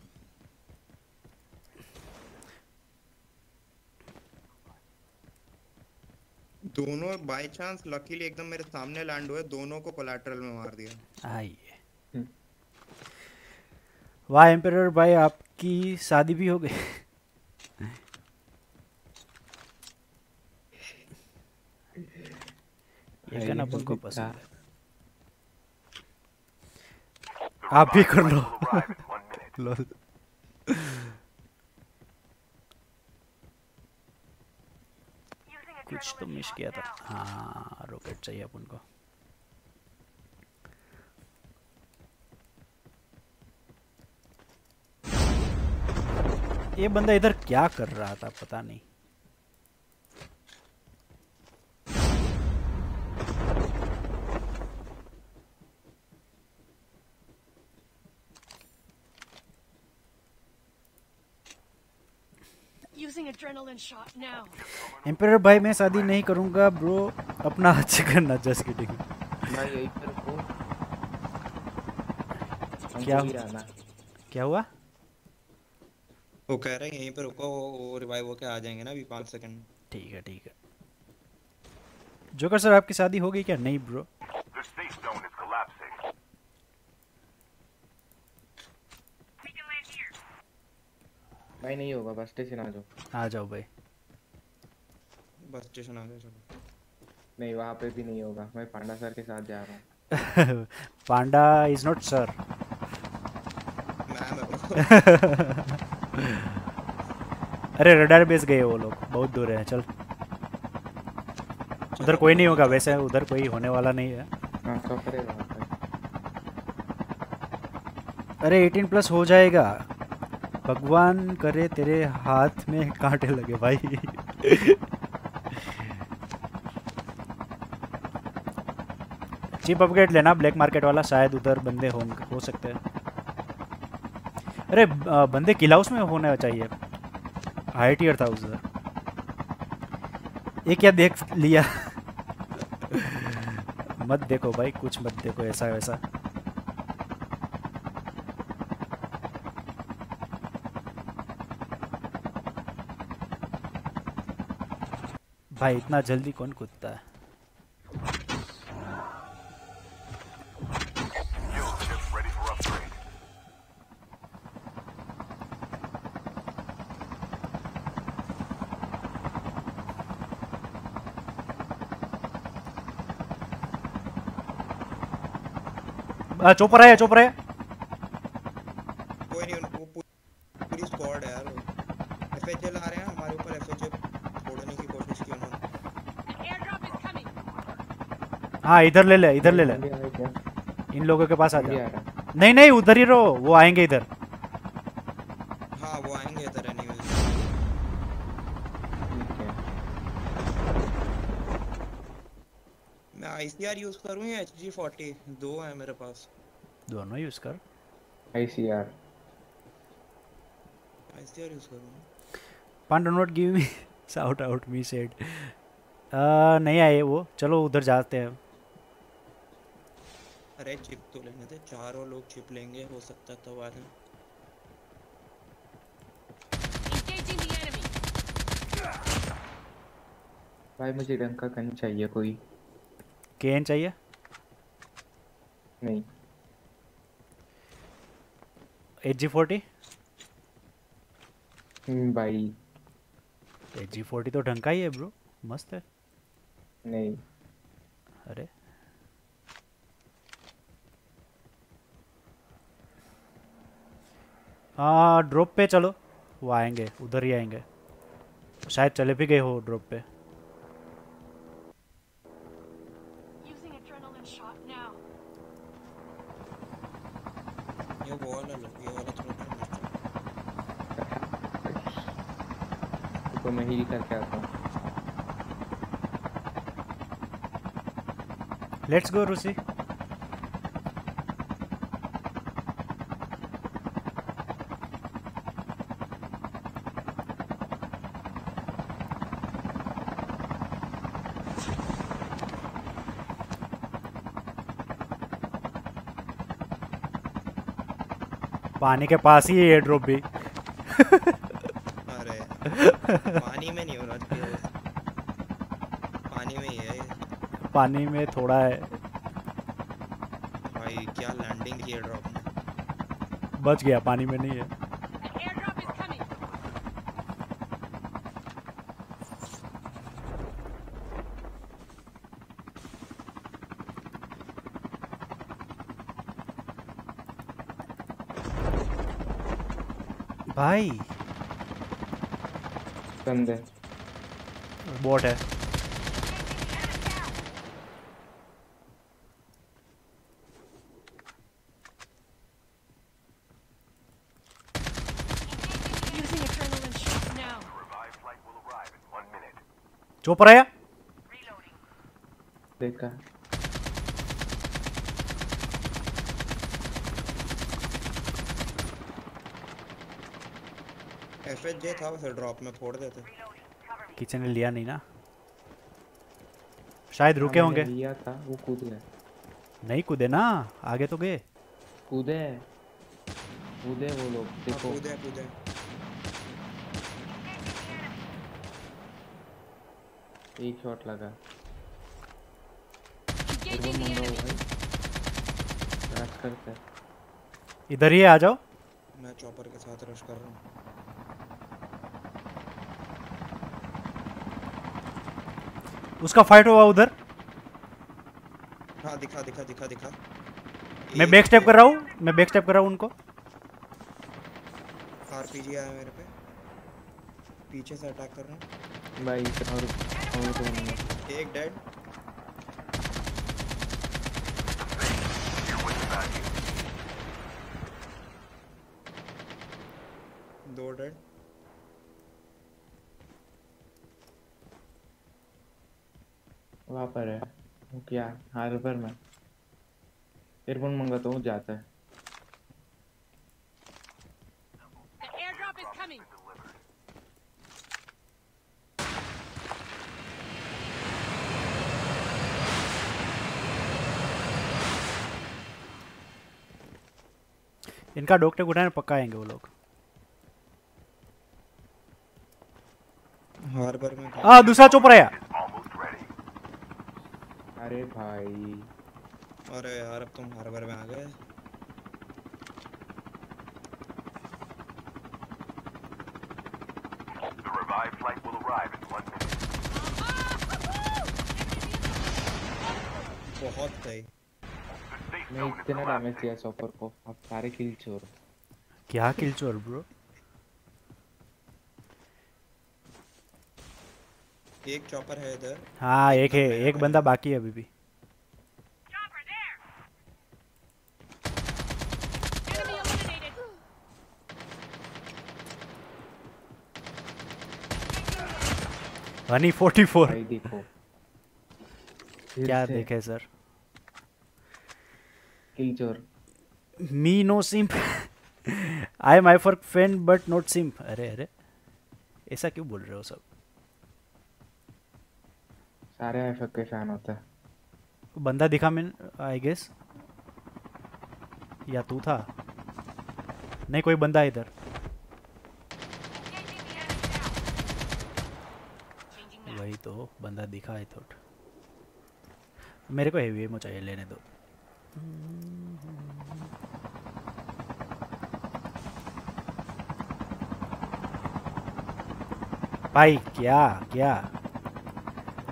दोनों बाय चांस लकीली एकदम मेरे सामने लैंड हुए दोनों को कोलैटरल में मार दिया। आइए। हम्म। वाह एम्पेरर भाई आपकी शादी भी हो गई। ये कहना अपन को पसंद है? आप भी कर flight low will arrive in one minute. Lol कुछ तो मिस किया था। हाँ रॉकेट चाहिए अपन को। ये बंदा इधर क्या कर रहा था, पता नहीं। Using adrenaline shot now. Emperor भाई मैं शादी नहीं करूँगा ब्रो अपना हाथ से करना जस्ट किडिंग क्या? क्या हुआ वो कह रहे हैं यहीं पे रुको वो रिवाइव होके आ जाएँगे ना अभी पाँच सेकंड ठीक है ठीक है। जोकर सर आपकी शादी हो गई क्या? नहीं bro The safe zone is collapsing. भाई नहीं होगा बस स्टेशन आ जाओ। आ जाओ भाई। बस स्टेशन आ गया चलो। नहीं वहाँ पे भी नहीं होगा। मैं पांडा सर के साथ जा रहा हूँ। Panda is not sir ma'am अरे रडार बेस गए वो लोग। बहुत दूर है चल। उधर कोई नहीं होगा वैसे उधर कोई होने वाला नहीं है। हाँ पर अरे 18 प्लस हो जाएगा। भगवान करे तेरे हाथ में कांटे लगे भाई। चीप अपग्रेड लेना ब्लैक मार्केट वाला, शायद उधर बंदे होंगे, हो सकते हैं। अरे बंदे किला हाउस में होना चाहिए। हाई टीयर था उधर ये क्या देख लिया। मत देखो भाई, कुछ मत देखो ऐसा वैसा भाई इतना जल्दी कौन कूदता है? चोपर है चोपर है कोई नहीं वो पू- पूरी स्क्वाड है यार एफएचएल आ रहे हैं हमारे ऊपर एफएचएल फोड़ने की कोशिश की उन्होंने Airdrop is coming. हाँ इधर ले ले इधर ले ले। इन लोगों के पास आ जा। नहीं नहीं उधर ही रहो वो आएँगे इधर। हाँ वो आएँगे इधर मैं आईसीआर यूज़ करूँ या एचजी 40 दो है मेरे पास। दोनों यूज़ कर। I C R ICR use करूँ। Panda not give me shout out me said नहीं आए वो। चलो उधर जाते हैं। अरे चिप तो लेने थे चारों लोग चिप लेंगे हो सकता है Engaging the enemy. भाई मुझे ढंग का गन चाहिए कोई। केन चाहिए? नहीं। एच जी फोर्टी हम्म, भाई। जी फोर्टी तो ढंग का ही है ब्रो। मस्त है। नहीं। अरे। हाँ ड्रॉप पे चलो। वो आएँगे उधर ही आएँगे। शायद चले भी गए हो ड्रॉप पे। तो मैं हील करके आता हूँ। लेट्स गो रूसी पानी के पास ही है ड्रॉप भी। अरे पानी में नहीं होना चाहिए पानी में ही है पानी में थोड़ा है। भाई क्या लैंडिंग की ड्रॉप बच गया पानी में नहीं है An airdrop is coming. भाई कंधे बोट है Using adrenaline shot now. Revived flight will भाई। बंदे। बोट है। चुप रहा। देखा। एफएचजे था उसे ड्रॉप में फोड़ देते। किचन ने लिया नहीं ना? शायद रुके हाँ, होंगे। लिया था वो कूद गए। नहीं कूदे ना आगे तो गए। कूदे। कूदे वो लोग हाँ, देखो। कूदे कूदे। एक शॉट लगा। रश करते इधर ही आ जाओ। मैं चॉपर के साथ रश कर रहा हूँ। उसका फाइट हुआ उधर। हाँ दिखा दिखा दिखा दिखा। मैं बैक स्टेप कर रहा हूँ मैं बैक स्टेप कर रहा हूँ उनको। आरपीजी आया मेरे पे। पीछे से अटैक कर रहा हूँ। भाई इतना और और तो है। एक डेड दो डेड वहाँ पर है क्या हार्बर में एयरफोन मंगाता हूँ जाता है. इनका डॉक्टर उठाने पक्का आएँगे वो लोग हार्बर में था। हाँ दूसरा चोपर आया. अरे भाई। अरे यार अब तुम हार्बर में आ गए। बहुत सही मैं इतना डैमेज दिया चॉपर को। अब सारे किल चोर। क्या किल चोर ब्रो एक चॉपर है इधर। हाँ एक है एक बंदा बाकी है अभी भी। हनी फोर्टी फोर भाई देखो फिर क्या देखे सर? किल चोर me no simp I am I for fan but not simp अरे अरे। ऐसा क्यों बोल रहे हो सब? सारे एफएक के फ़ैन होते हैं। बंदा दिखा मैं आई गेस या तू था? नहीं, कोई बंदा इधर। वही तो बंदा दिखा है थोट मेरे को हेवी एमो चाहिए, लेने दो। भाई, क्या क्या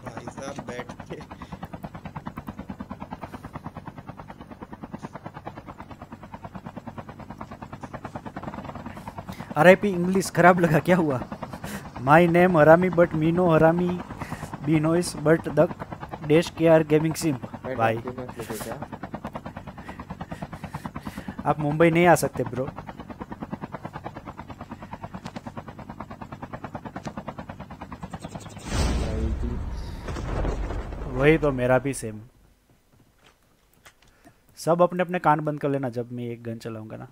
भाई साहब बैठ के आर आई पी इंग्लिश खराब लगा क्या हुआ? माई नेम हरामी बट मीनो हरामी be noice but the Dash K R gaming sim भाई आप मुंबई नहीं आ सकते ब्रो वही तो मेरा भी सेम सब अपने अपने कान बंद कर लेना जब मैं एक गन चलाऊँगा ना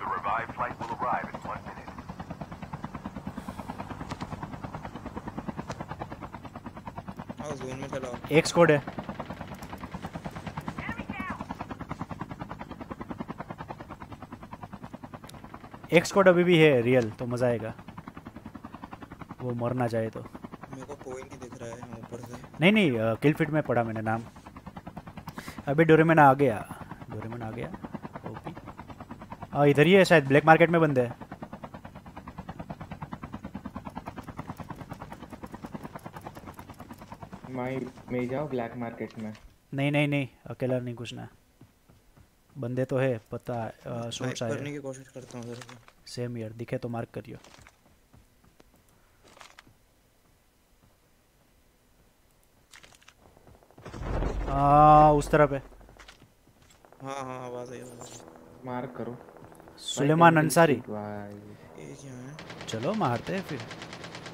The revived flight will arrive in one minute. आओ जोन में चलाओ एक स्कोड है। एक स्कोड अभी भी है रियल तो मज़ा आएगा। वो मरना चाहे तो। मेरे को कोई नहीं दिख रहा है ऊपर से। नहीं नहीं किल फिट में पढ़ा मैंने नाम। अभी डोरेमन आ गया। डोरेमन आ गया। ओपी इधर ही है शायद ब्लैक मार्केट में बंद है माई मैं जाओ ब्लैक मार्केट में। नहीं नहीं नहीं अकेला नहीं घुसना बंदे तो है पता सोच आया करने की कोशिश करता हूँ जरा। सेम ईयर दिखे तो मार्क करियो। हाँ उस तरफ़ है। हाँ हाँ आवाज़ आई मार्क करो। सुलेमान अंसारी। ये क्या है? चलो मारते हैं फिर।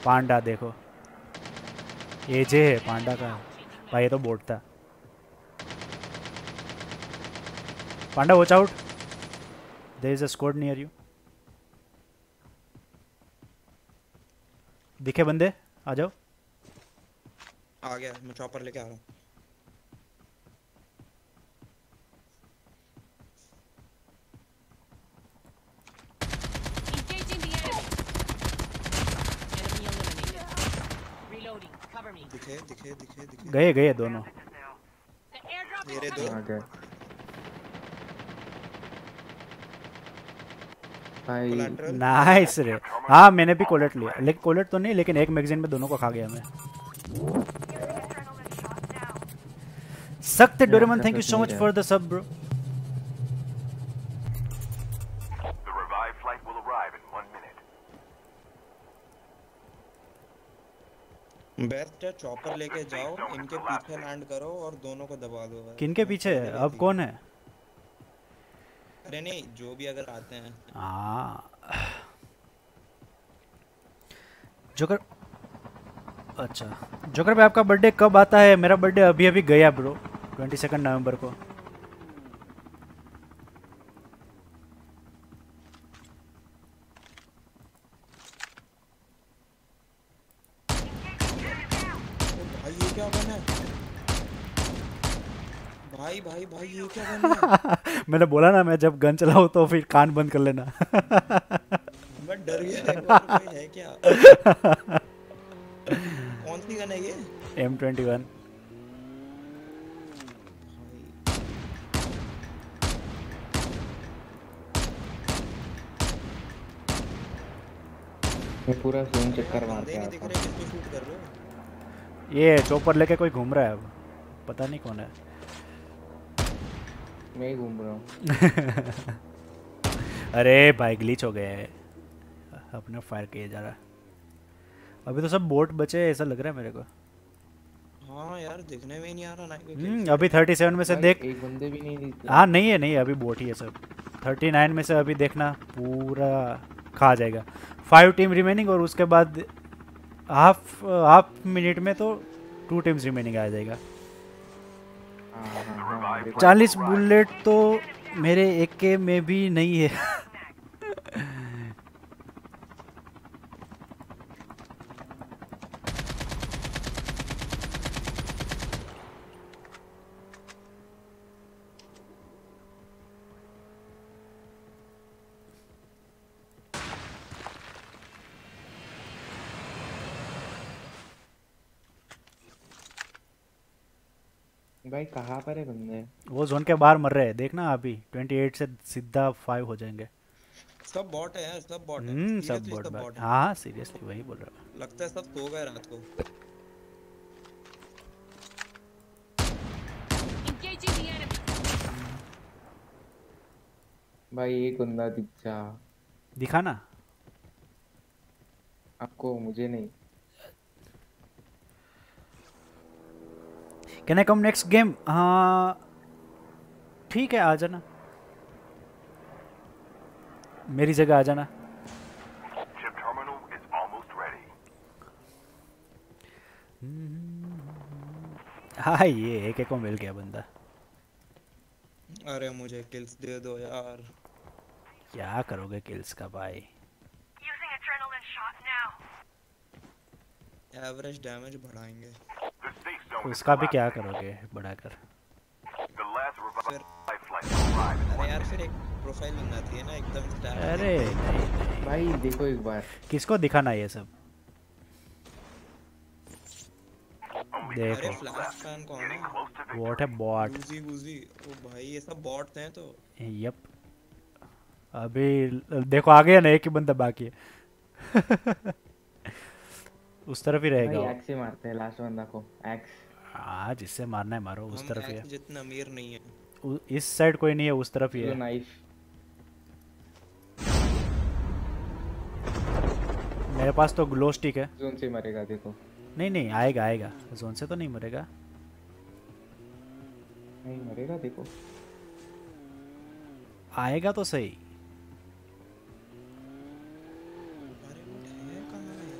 पांडा देखो। ये जे है पांडा का। भाई, ये तो बोट था। Panda watch out there is a squad near you दिखे बंदे? आ जाओ। आ गया, मैं चॉपर लेके आ रहा हूँ Engaging the enemy. Enemy eliminated. Reloading. Cover me. दिखे दिखे दिखे दिखे गए गए दोनों। मेरे दो। आ गए। भाई नाइस रे। हाँ मैंने भी कोलेट लिया। लेकिन कोलेट तो नहीं लेकिन एक मैगजीन में दोनों को खा गया मैं। सख्त Doraemon thank you so much for the sub bro best है चॉपर लेके जाओ इनके पीछे लैंड करो और दोनों को दबा दो किन के पीछे? अब कौन है? अरे नहीं जो भी अगर आते हैं। हाँ। जोकर अच्छा। जोकर भाई आपका बर्थडे कब आता है? मेरा बर्थडे अभी अभी गया ब्रो ट्वेंटी सेकेंड नवंबर को ओ भाई ये क्या बना है भाई भाई भाई ये क्या बना है मैंने बोला ना मैं जब गन चलाऊँ तो फिर कान बंद कर लेना। मैं डर गया है क्या? कौन सी गन है ये? एम ट्वेंटी वन मैं पूरा जोन चक्कर मार के आता रहे किसको शूट कर ये चोपर लेके कोई घूम रहा है अब। पता नहीं कौन हूँ। मैं ही घूम रहा हूँ। अरे भाई ग्लिच हो गए हैं। अपने फायर किए जा रहा है। अभी तो सब बोट बचे हैं, ऐसा लग रहा है मेरे को। हाँ यार दिखने में नहीं आ रहा ना हम्म, अभी थर्टी सेवन में से देख। एक बंदे भी नहीं दिखते। हाँ नहीं है नहीं है, अभी बोट ही है सब। थर्टी नाइन में से अभी देखना पूरा खा जाएगा। फाइव टीम रिमेनिंग और उसके बाद हाफ़ हाफ़ मिनट में तो टू टीम्स रिमेनिंग आ जाएगा। चालीस बुलेट तो मेरे एक के में भी नहीं है। भाई कहाँ पर है बंदे? वो जोन के बाहर मर रहे हैं देखना अभी। 28 से सीधा फाइव हो जाएँगे। सब बॉट है यार सब बॉट है। हम्म सब बॉट है। हाँ हाँ सीरियसली वही बोल रहा हूँ। लगता है सब सो गए रात को. भाई एक बंदा दिख। जा दिखाना। आपको मुझे नहीं। Can I come next game हाँ। ठीक है आ जाना। मेरी जगह आ जाना. हाँ ये एक एक को मिल गया बंदा। अरे मुझे किल्स दे दो यार। क्या करोगे किल्स का भाई. एवरेज डैमेज बढ़ाएँगे The safe zone is उसका भी क्या करोगे? बढ़ाकर in अरे यार फिर एक प्रोफ़ाइल बनना चाहिए ना एकदम अरे नहीं नहीं भाई देखो एक बार। किसको दिखाना ये सब? देखो। कौन है? है बॉट बूजी बूजी ओ भाई ये सब बॉट्स हैं तो। यप अभी देखो आ गया ना एक ही बंदा बाकी है। उस तरफ़ ही रहेगा एक्स से मारते हैं लास्ट बंदा को एक्स हाँ जिससे मारना है मारो उस तरफ़ ही है एक्स अमीर नहीं है। इस साइड कोई नहीं है उस तरफ़ ही है। नाइफ मेरे पास तो ग्लो स्टिक है। जोन से मरेगा देखो। नहीं नहीं आएगा आएगा। जोन से तो नहीं मरेगा। नहीं मरेगा देखो। आएगा तो सही अरे वो है कहाँ है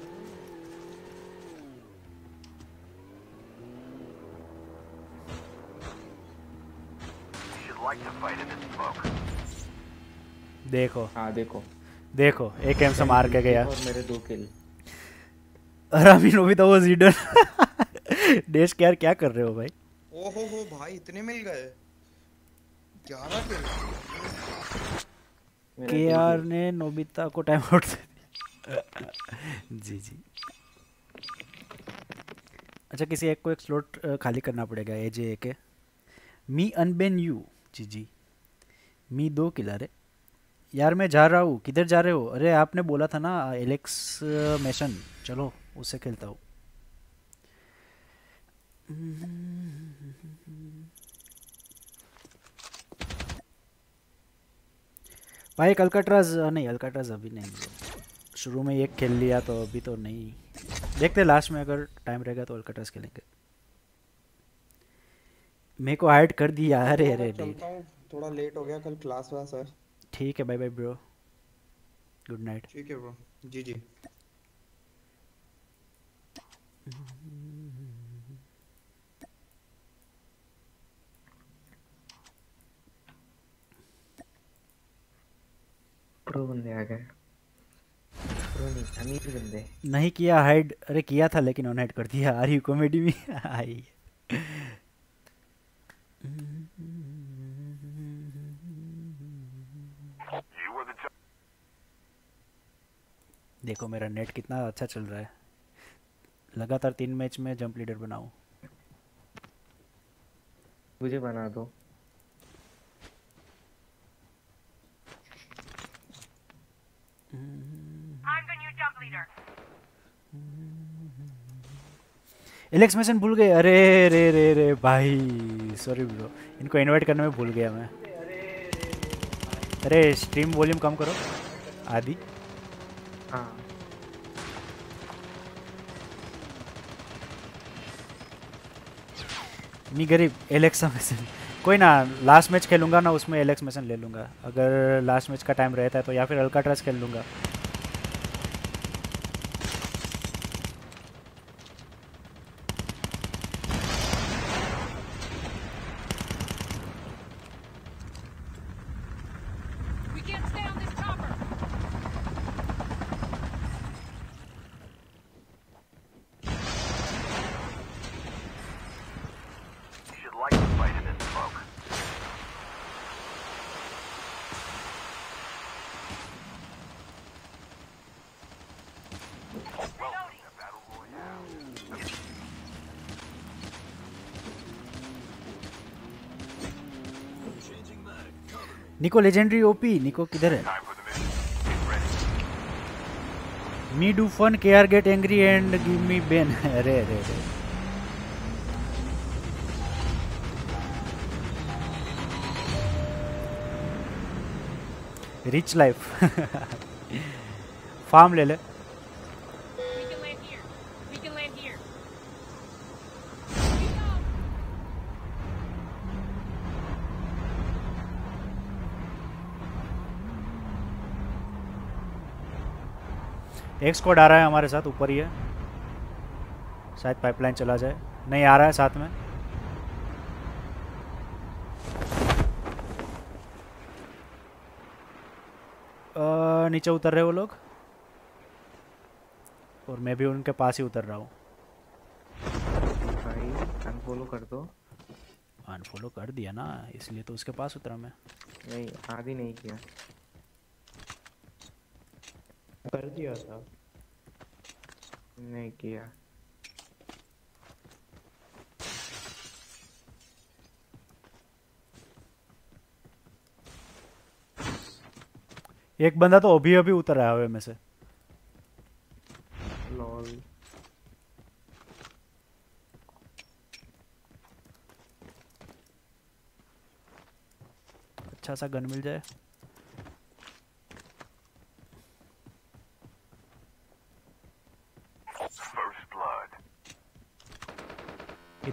You should like to fight in this smoke. देखो। हाँ देखो। देखो एक एम से मार के गया। और मेरे दो किल रामी नोबिता वो जीडन देश के यार क्या कर रहे हो भाई? ओहो हो भाई इतने मिल गए। ग्यारह किल के आर ने नोबिता को टाइम आउट दे दिया। जी जी। अच्छा किसी एक को एक स्लॉट खाली करना पड़ेगा ए जे ए के मी अनबेन यू। जी जी। मी दो किलर है। यार मैं जा रहा हूँ, किधर जा रहे हो? अरे आपने बोला था ना, एलेक्स मेशन। चलो, उससे खेलता हूँ। भाई एक अल्काट्राज नहीं, अल्काट्राज अभी नहीं। शुरू में एक खेल लिया तो अभी तो नहीं। देखते लास्ट में अगर टाइम रहेगा तो अल्काट्राज खेलेंगे। मेरे को हाइड कर दिया। अरे अरे थोड़ा लेट हो गया, कल क्लास वास है। ठीक है bye bye bro good night ठीक है ब्रो जी जी. प्रो बंदे आ गए. प्रो नहीं अमीर बंदे. नहीं किया हाइड अरे किया था लेकिन ऑन हाइड कर दिया. आ रही कॉमेडी में आई You were the judge. देखो मेरा नेट कितना अच्छा चल रहा है। लगातार तीन मैच में जंप लीडर बनाऊँ। मुझे बना दो. एलेक्स मेसन भूल गए। अरे रे रे रे भाई सॉरी ब्रो इनको इनवाइट करने में भूल गया मैं। अरे स्ट्रीम वॉल्यूम कम करो। आदि। हाँ। नहीं गरीब एलेक्सा मैसन कोई ना लास्ट मैच खेलूँगा ना, उसमें एलेक्स मेसन ले लूँगा। अगर लास्ट मैच का टाइम रहता है तो या फिर अल्काट्रास खेल लूँगा। निको लेजेंडरी ओपी निको किधर है? Me do fun K R get angry and give me ban अरे अरे अरे। रिच लाइफ फार्म ले ले। एक स्क्वाड आ रहा है हमारे साथ ऊपर ही है। शायद पाइपलाइन चला जाए। नहीं आ रहा है साथ में। अ, नीचे उतर रहे वो लोग। और मैं भी उनके पास ही उतर रहा हूँ। भाई अनफॉलो कर दो। अनफॉलो कर दिया ना इसलिए तो उसके पास उतरा मैं। नहीं आदि नहीं किया। कर दिया था। नहीं किया। एक बंदा तो अभी अभी उतर आया हवे में से। अच्छा सा गन मिल जाए।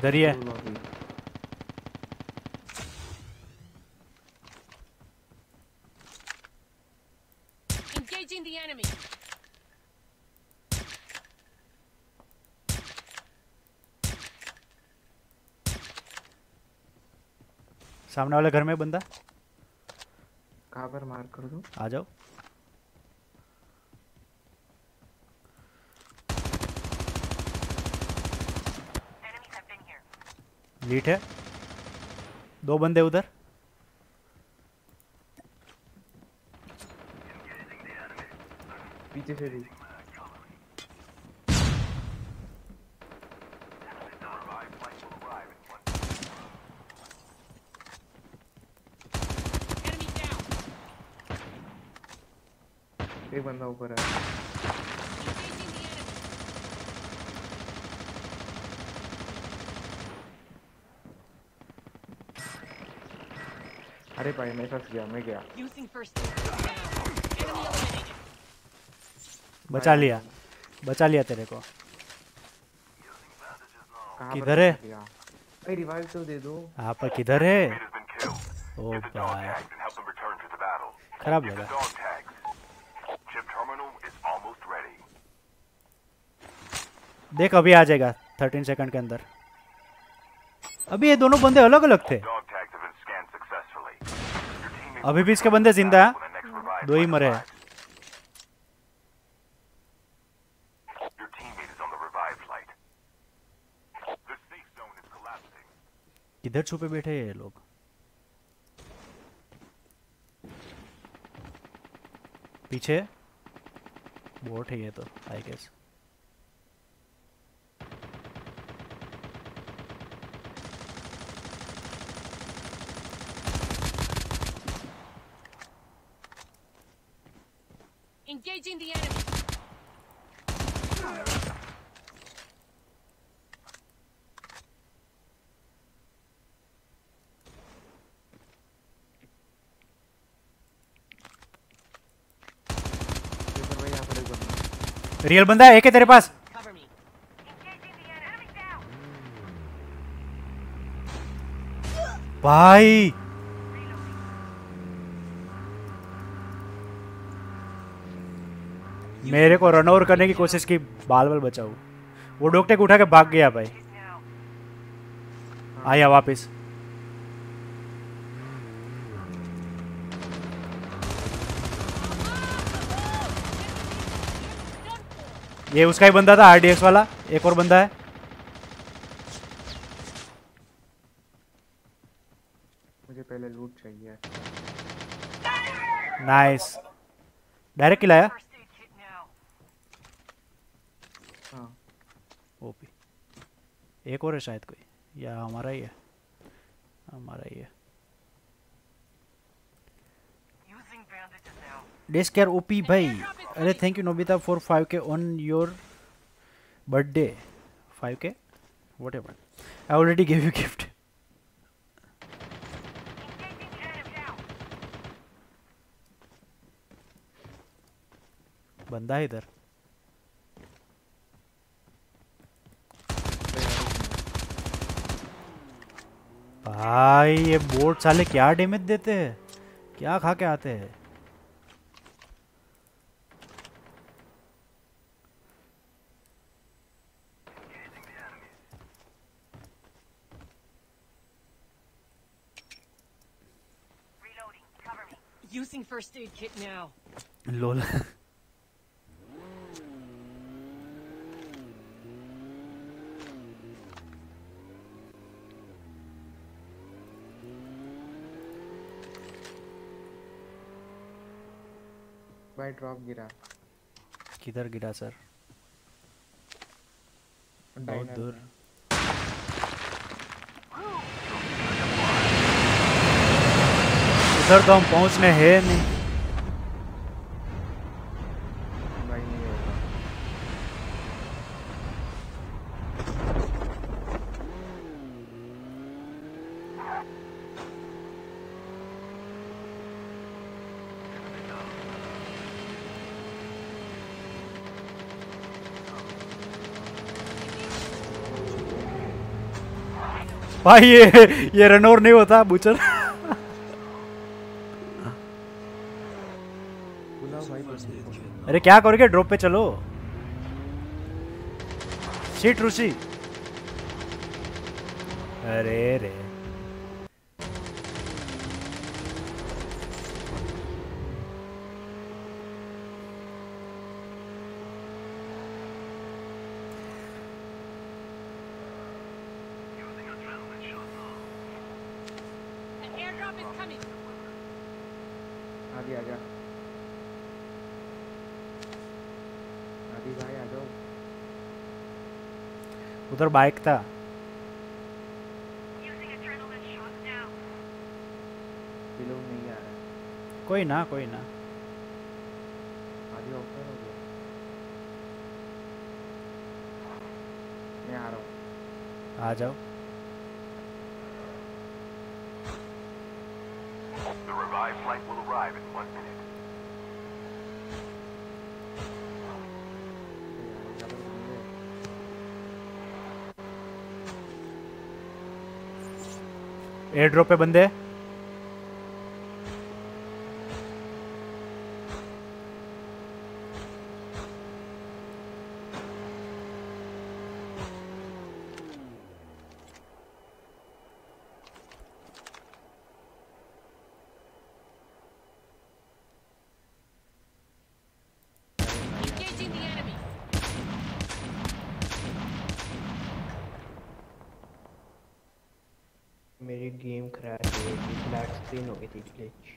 इधर ही है। Engaging the enemy. सामने वाले घर में बंदा? कहाँ पर मार कर दो? आ जाओ Enemies have been here. लीट है। दो बंदे उधर। पीछे से भी। एक बंदा ऊपर है Engaging the enemy. अरे भाई मैं फंस गया मैं गया। बचा लिया बचा लिया तेरे को। किधर है? आप तो किधर है? ओ खराब लगा। देख अभी आ जाएगा थर्टीन सेकंड के अंदर। अभी ये दोनों बंदे अलग अलग थे। अभी भी इसके बंदे ज़िंदा है। दो ही मरे है। किधर छुपे बैठे हैं ये लोग? पीछे? बोट है ये तो आई गेस रियल बंदा है एक है तेरे पास. भाई मेरे को रन ओवर करने की कोशिश की बाल बाल बचाऊ वो डॉक्टर को उठा के भाग गया, भाई। आया वापस। ये उसका ही बंदा था आरडीएक्स वाला। एक और बंदा है। मुझे पहले लूट चाहिए। नाइस डायरेक्ट किलाया. हाँ। ओपी एक और है शायद कोई। या हमारा ही है। हमारा ही है Using bandages now. Dash KR OP भाई अरे thank you Nobita for five K on your birthday five K whatever I already give you gift बंदा है इधर। भाई, ये बोट साले क्या डैमेज देते हैं? क्या खा के आते हैं? Using first aid kit now. Lol भाई ड्रॉप गिरा। किधर गिरा सर बहुत दूर। उधर तो हम पहुँचने हैं नहीं। भाई ये ये रन ओवर नहीं होता बुचर बुलाओ भाई बंदे को। अरे क्या करोगे? ड्रॉप पे चलो। सीट रुसी अरे रे An airdrop is coming. आदि आजा आदि भाई आ जाओ उधर बाइक था। ये लोग नहीं आ रहे कोई ना कोई ना। मैं आ रहा हूँ। आ जाओ। The revived flight will arrive in one minute. यहाँ पर बंदे हैं। एयर ड्रॉप पे बंदे Engaging the enemy. मेरी गेम क्रैश हो गई थी ब्लैक स्क्रीन हो गई थी ग्लिच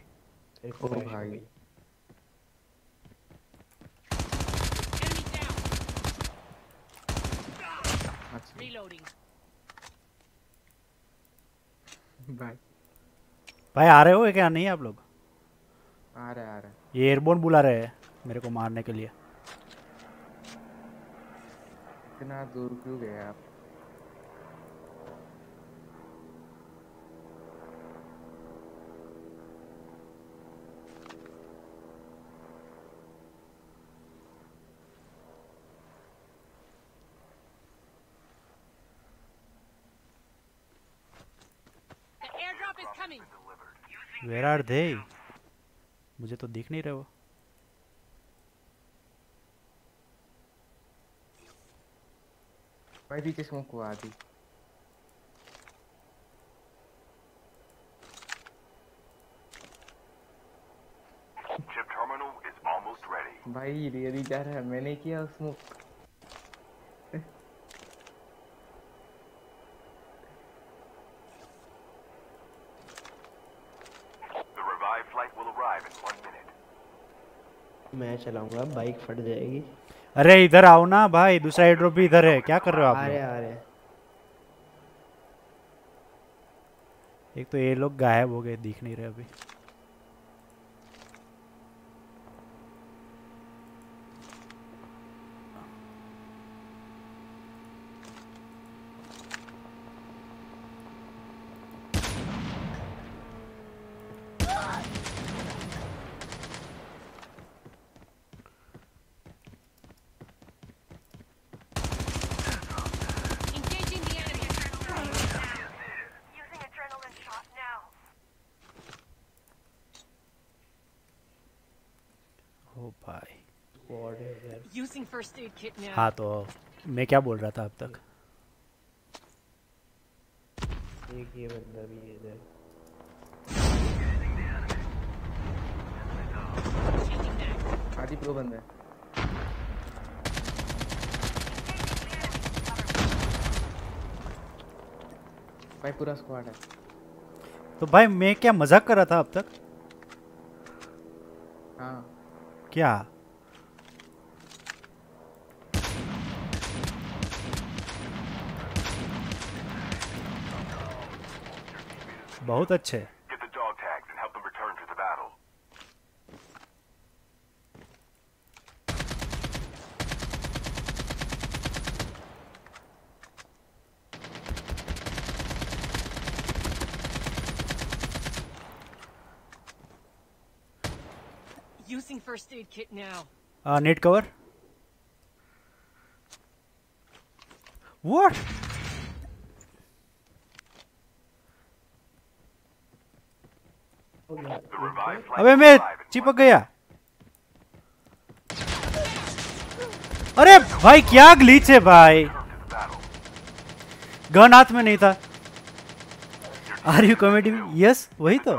फिर ओ crash हो भाई गई। Enemy down. अच्छा Reloading. भाई भाई आ रहे हो क्या? नहीं आप लोग? आ रहे आ रहे। ये एयरबोन बुला रहे हैं मेरे को मारने के लिए। इतना दूर क्यों गए आप The airdrop is coming. Where are they. मुझे तो दिख नहीं रहे वो भाई पीछे स्मोक हुआ ready. भाई रियली जा रहा है। मैंने किया smoke The revived flight will arrive in one minute. मैं चलाऊँगा बाइक फट जाएगी। अरे इधर आओ ना भाई दूसरा एयर ड्रॉप भी इधर है। क्या कर रहे हो आप अरे अरे एक तो ये लोग गायब हो गए दिख नहीं रहे अभी Using first aid kit now. हाँ तो मैं क्या बोल रहा था अब तक? एक ये बंदा भी है इधर आदि प्रो बंदा है। भाई पूरा स्क्वाड है। तो भाई मैं क्या मज़ाक कर रहा था अब तक? हाँ। क्या? the battle. Using first aid kit now. Net cover what हो अबे मैं चिपक गया अरे भाई क्या ग्लीच है भाई. गन हाथ में नहीं था आर यू कॉमेडी यस वही तो.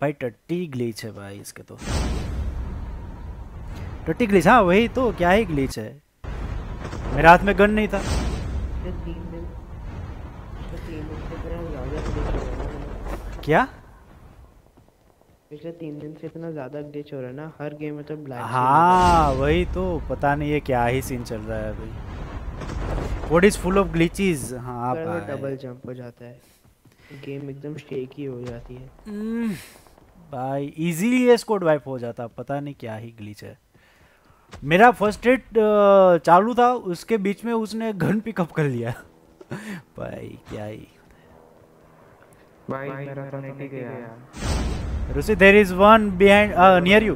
भाई टट्टी ग्लीच है भाई इसके तो टट्टी ग्लिच हाँ वही तो क्या ही ग्लीच है मेरे हाथ में गन नहीं था पिछले तीन दिन पिछले तीन दिन से इतना ज़्यादा ग्लिच हो रहा है ना क्या? पिछले तीन दिन से इतना ज़्यादा ग्लिच हो रहा है ना हर गेम में तो ब्लैक हाँ वही तो पता नहीं है क्या ही सीन चल रहा है अभी। What is full of glitches हाँ भाई डबल जंप हो जाता है। गेम एकदम शेकी हो जाती है। हम्म, भाई इजीली ये स्कोड वाइप हो जाता पता नहीं क्या ही ग्लिच है। मेरा फ़र्स्ट एड चालू था उसके बीच में उसने गन पिकअप कर लिया। भाई क्या ही। भाई मेरा तो नहीं गया रुसी there is one behind near you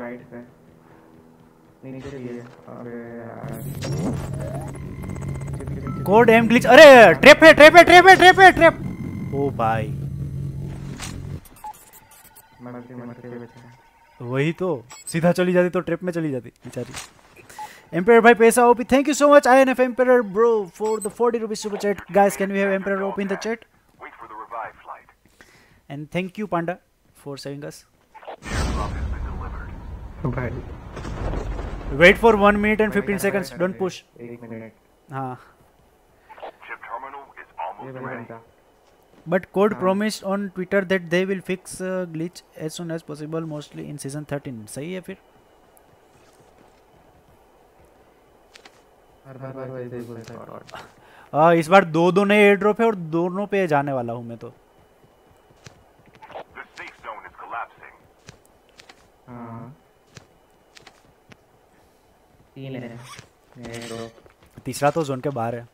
right पे नीचे है अबे कोड एम ग्लिच अरे ट्रैप है ट्रैप है ट्रैप है ट्रैप है ट्रैप ओ भाई मरते मरते बेचारा वही तो सीधा चली जाती तो ट्रिप में चली जाती बेचारी। एम्पायर भाई पैसा OP thank you so much I N F empire bro for the 40 rupees super chat guys can we have empire OP in the chat Wait for the revived flight. And thank you panda for saving us Airdrop has been delivered. भाई wait for 1 minute and 15 seconds don't push एक minute हाँ Chip terminal is ये almost बंदा ready. था but code promised on twitter that they will fix uh, glitch as soon as possible mostly in season 13 सही है फिर हर बार बार वैसे ही बोलता है आ, इस बार दो दो नए एयर ड्रॉप है और दोनों पे जाने वाला हूँ मैं तो. हाँ। है। तीसरा तो जोन के बाहर है।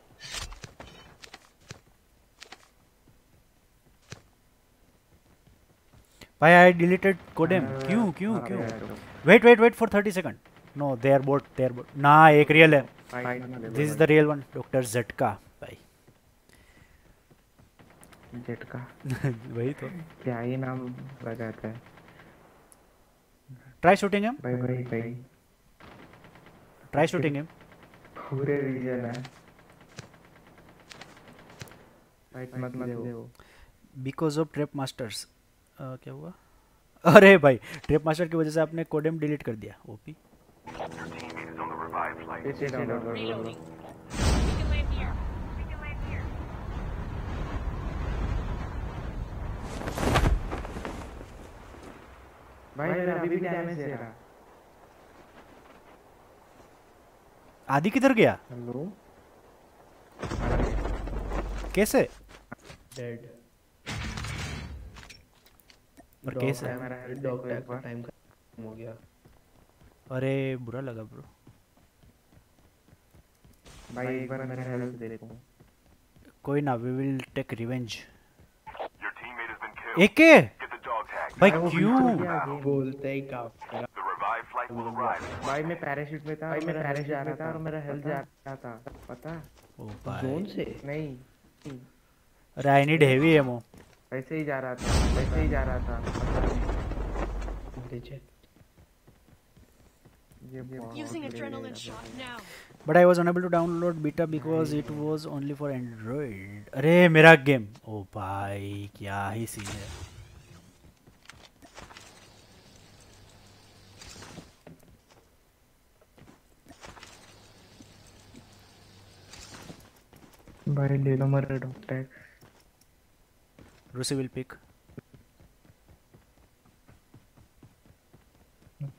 भाई आई डिलीटेड कोडेम क्यों क्यों क्यों? Wait wait wait for 30 second no they are bot they are bot ना एक रियल है। This is the real one doctor झटका भाई झटका वही तो। क्या ही नाम लगाता है? ट्राई शूटिंग हिम भाई भाई भाई। ट्राई शूटिंग हिम पूरे रीजन है। फाइट मत मत दे बिकॉज़ ऑफ़ ट्रैप मास्टर्स क्या हुआ? अरे भाई ट्रैप मास्टर की वजह से आपने कोडेम डिलीट कर दिया OP Is on the revived flight. इसे डाउनलोड कर लो Reloading. We can land here. We can land here. भाई मेरा अभी भी डैमेज दे रहा आदि किधर गया? हेलो। कैसे? डेड और कैसे? डॉग का टाइम खत्म हो गया। अरे बुरा लगा ब्रो भाई एक बार मेरा हेल्थ देखो कोई ना वी विल टेक रिवेंज. एक के. भाई क्यों। बोलते ही arrive. भाई मैं पैराशूट में था भाई मैं पैराशूट में था और मेरा हेल्थ जा रहा था। पता? ओ भाई। जोन से? नहीं। अरे आई नीड हेवी एमो वैसे ही जा रहा था वैसे ही जा रहा था। रिजेक्ट ये adrenaline हैं। shot now. But I was unable to download beta because it was only for Android अरे मेरा गेम ओ भाई क्या ही सीन है। भाई ले लो मेरे डॉक्टर रूसी विल पिक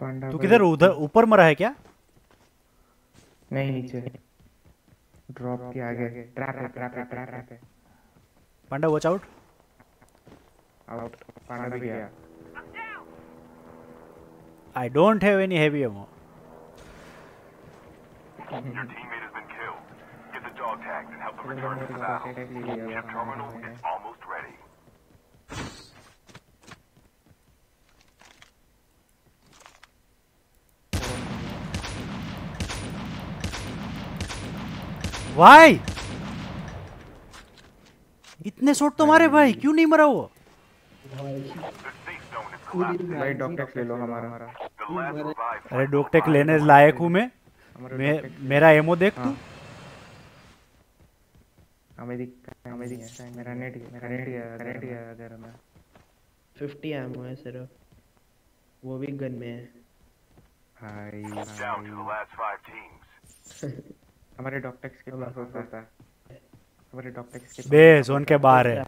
तू किधर उधर ऊपर मरा है क्या? नहीं नीचे ड्रॉप के आगे ट्रैप है ट्रैप है ट्रैप है Panda watch out out Panda भी गया I don't have any heavy ammo Your teammate has been killed. Get the dog tags and help them return to the battle. Chip terminal is almost why इतने shot तो मारे भाई क्यों नहीं मरा वो. भाई डॉक्टर ले लो हमारा। अरे डोकटेक लेने लायक हूँ मैं। मेरा एमो देख तू। हाँ। हमें दिखता है हमें दिखता है मेरा नेट मेरा नेट गया नेट गया अगर मैं फिफ्टी एमओ है सिर्फ़। वो भी गन में है। भाई हमारे डॉक्टेक्स के पास होता है हमारे डॉक्टेक्स के बे जोन के बाहर है।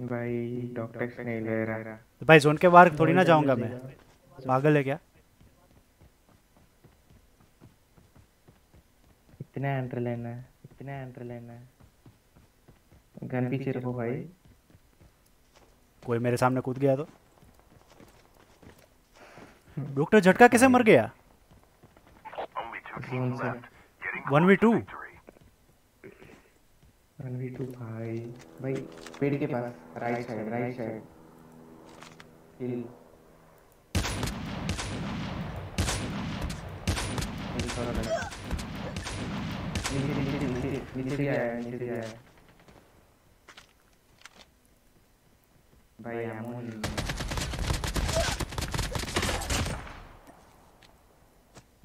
भाई डॉक्टेक्स नहीं ले रहा। भाई जोन के बाहर थोड़ी ना जाऊँगा मैं। पागल है क्या? इतना एंटर लेना है इतना एंटर लेना है। गन पीछे रखो भाई। कोई मेरे सामने कूद गया तो? डॉक्टर झटका कैसे मर गया? One v two one v two भाई। भाई पेड़ के पास। Right side right side heal heal करो लगा नीचे नीचे नीचे नीचे भी आया नीचे भी आया। भाई एमो नहीं है हिल करो लो पहले You'd like to fight in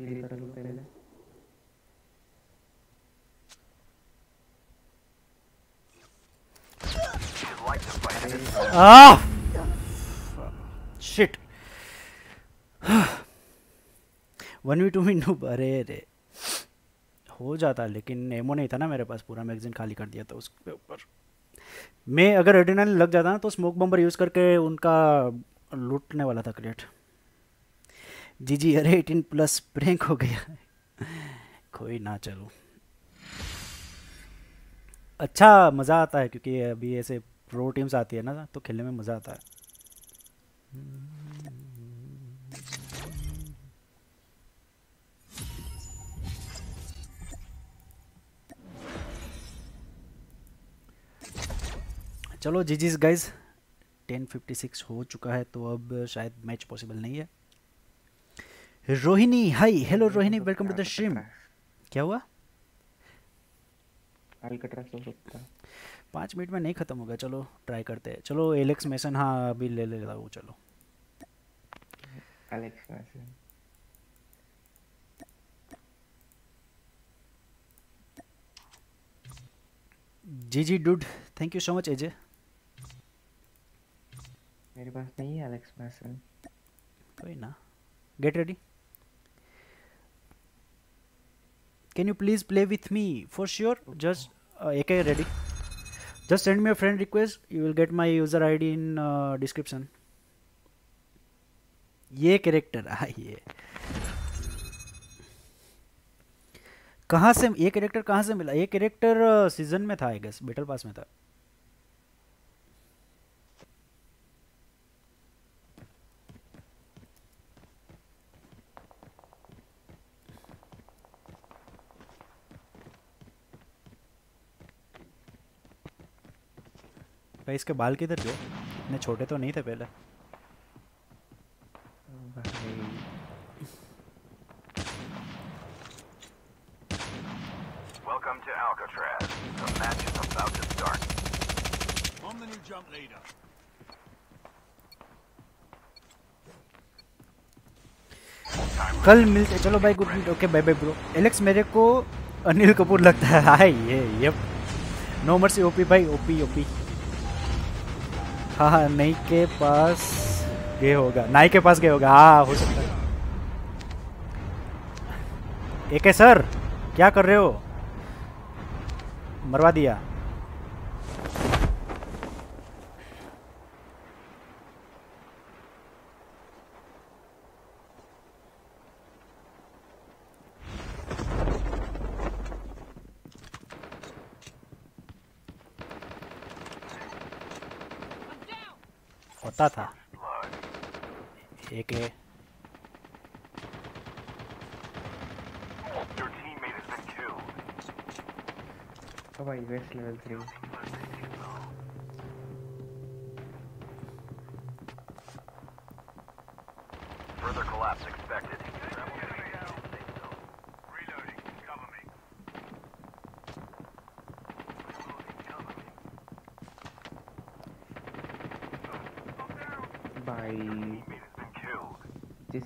shit one v two में नूब अरे रे हो जाता, लेकिन एमो नहीं था ना मेरे पास, पूरा मैगजीन खाली कर दिया था उसके ऊपर। मैं अगर एड्रेनालिन लग जाता ना तो स्मोक बम्बर यूज़ करके उनका लूटने वाला था क्रेट जी जी, अरे, एटीन प्लस प्रैंक हो गया। है कोई ना चलो। अच्छा मज़ा आता है क्योंकि अभी ऐसे प्रो टीम्स आती है ना तो खेलने में मज़ा आता है। चलो, G G guys ten fifty six हो चुका है तो अब शायद मैच पॉसिबल नहीं है। Rohini hi hello Rohini welcome to the stream क्या हुआ? पाँच मिनट में नहीं ख़त्म होगा चलो ट्राई करते हैं। चलो एलेक्स मेसन हाँ अभी ले लेता हूँ चलो। Alex Mason G G dude thank you so much AJ मेरे पास नहीं है एलेक्स मैसन कोई ना। Get ready can you please play with me for sure just एक ready just send me a friend request you will get my user I D in description ये character आइए कहाँ से, ये कैरेक्टर कहाँ से मिला? ये कैरेक्टर सीज़न में था आई गेस बेटल पास में था. भाई इसके बाल किधर गए इतने छोटे तो नहीं थे पहले। कल मिलते चलो भाई good night okay bye bye bro Alex मेरे को अनिल कपूर लगता है। हाय ये यप नो मर्सी ओपी भाई ओपी ओपी हाँ हाँ नई के पास गए होगा। नाई के पास गए होगा। हाँ हो सकता है। एक है सर, क्या कर रहे हो? मरवा दिया। सकता था एक ले Oh, wait, where's level 3?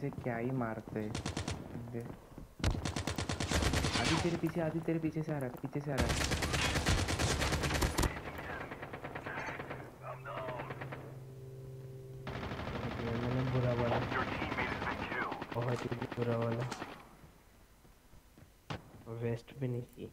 जैसे क्या ही मारते आदि तेरे पीछे, आदि तेरे पीछे से आ रहा है, पीछे से आ रहा है। वेस्ट भी नहीं की।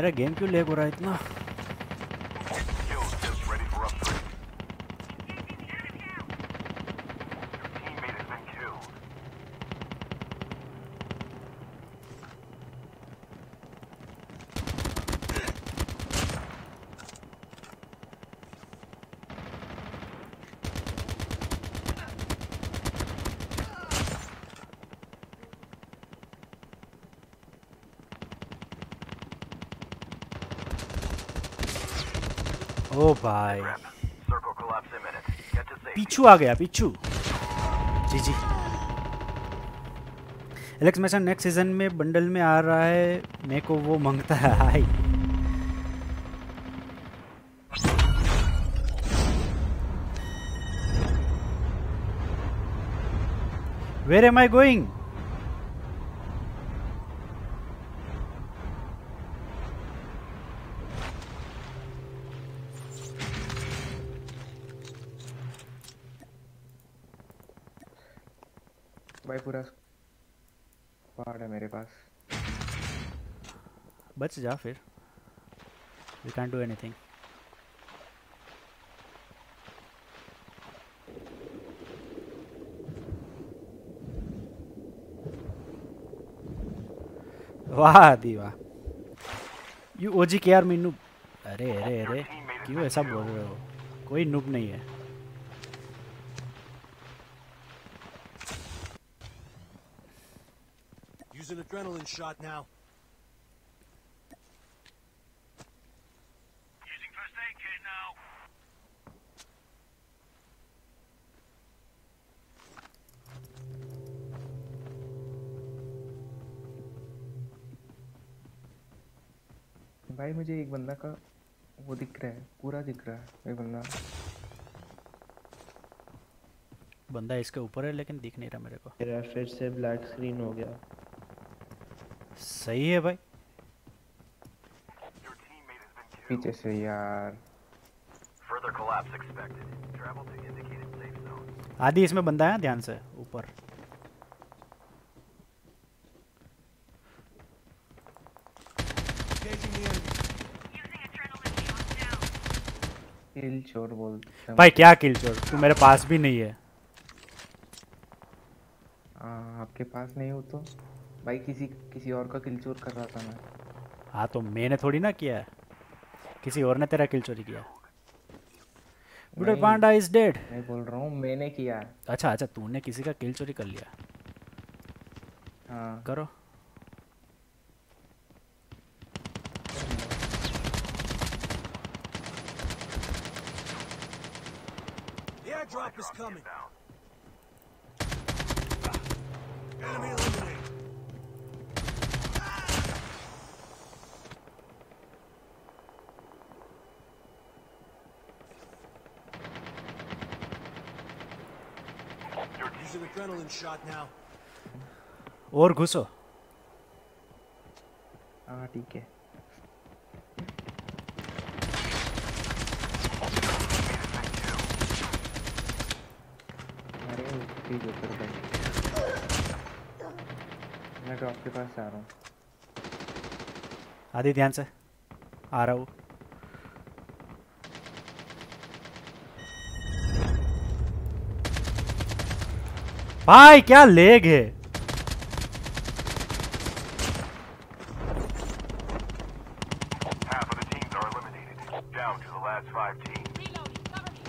मेरा गेम क्यों लेग हो रहा है इतना Kills just ready for upgrade. Your teammate has been killed. ओ भाई. पीछू आ गया पीछू G G. Alex Mason next season में बंडल में आ रहा है. मेरे को वो माँगता है, hi. Where am I going बच जा फिर। वी कैन डू एनीथिंग वाह, दीवा। यू ओजी के आर मीनू अरे अरे अरे, क्यों ऐसा बोल रहे हो? कोई नुब नहीं है। Use an adrenaline shot now. भाई मुझे एक बंदा का वो दिख रहा है पूरा दिख रहा है एक बंदा। बंदा इसके ऊपर है लेकिन दिख नहीं रहा मेरे को। मेरा फिर से ब्लैक स्क्रीन हो गया। सही है भाई. पीछे से यार. आदि इसमें बंदा है ध्यान से ऊपर Engaging the enemy. किल चोर बोलते भाई क्या किल चोर? तू मेरे पास भी नहीं है। हाँ आपके पास नहीं हो तो? भाई किसी किसी और का किल चोर कर रहा था मैं। हाँ तो मैंने थोड़ी ना किया है। किसी और ने तेरा किल चोरी किया बुडर पांडा इज़ डेड मैं बोल रहा हूँ मैंने किया अच्छा अच्छा तूने किसी का किल चोरी कर लिया। हाँ। करो। airdrop is coming. Enemy eliminated. Use an adrenaline shot now. और घुसो हाँ ठीक है ठीक है कर भाई मैं ड्रॉप के पास आ रहा हूँ। आदि ध्यान से। आ रहा हूँ। भाई, क्या लेग है Half of the teams are eliminated. Down to the last five teams. Reloading. Cover me.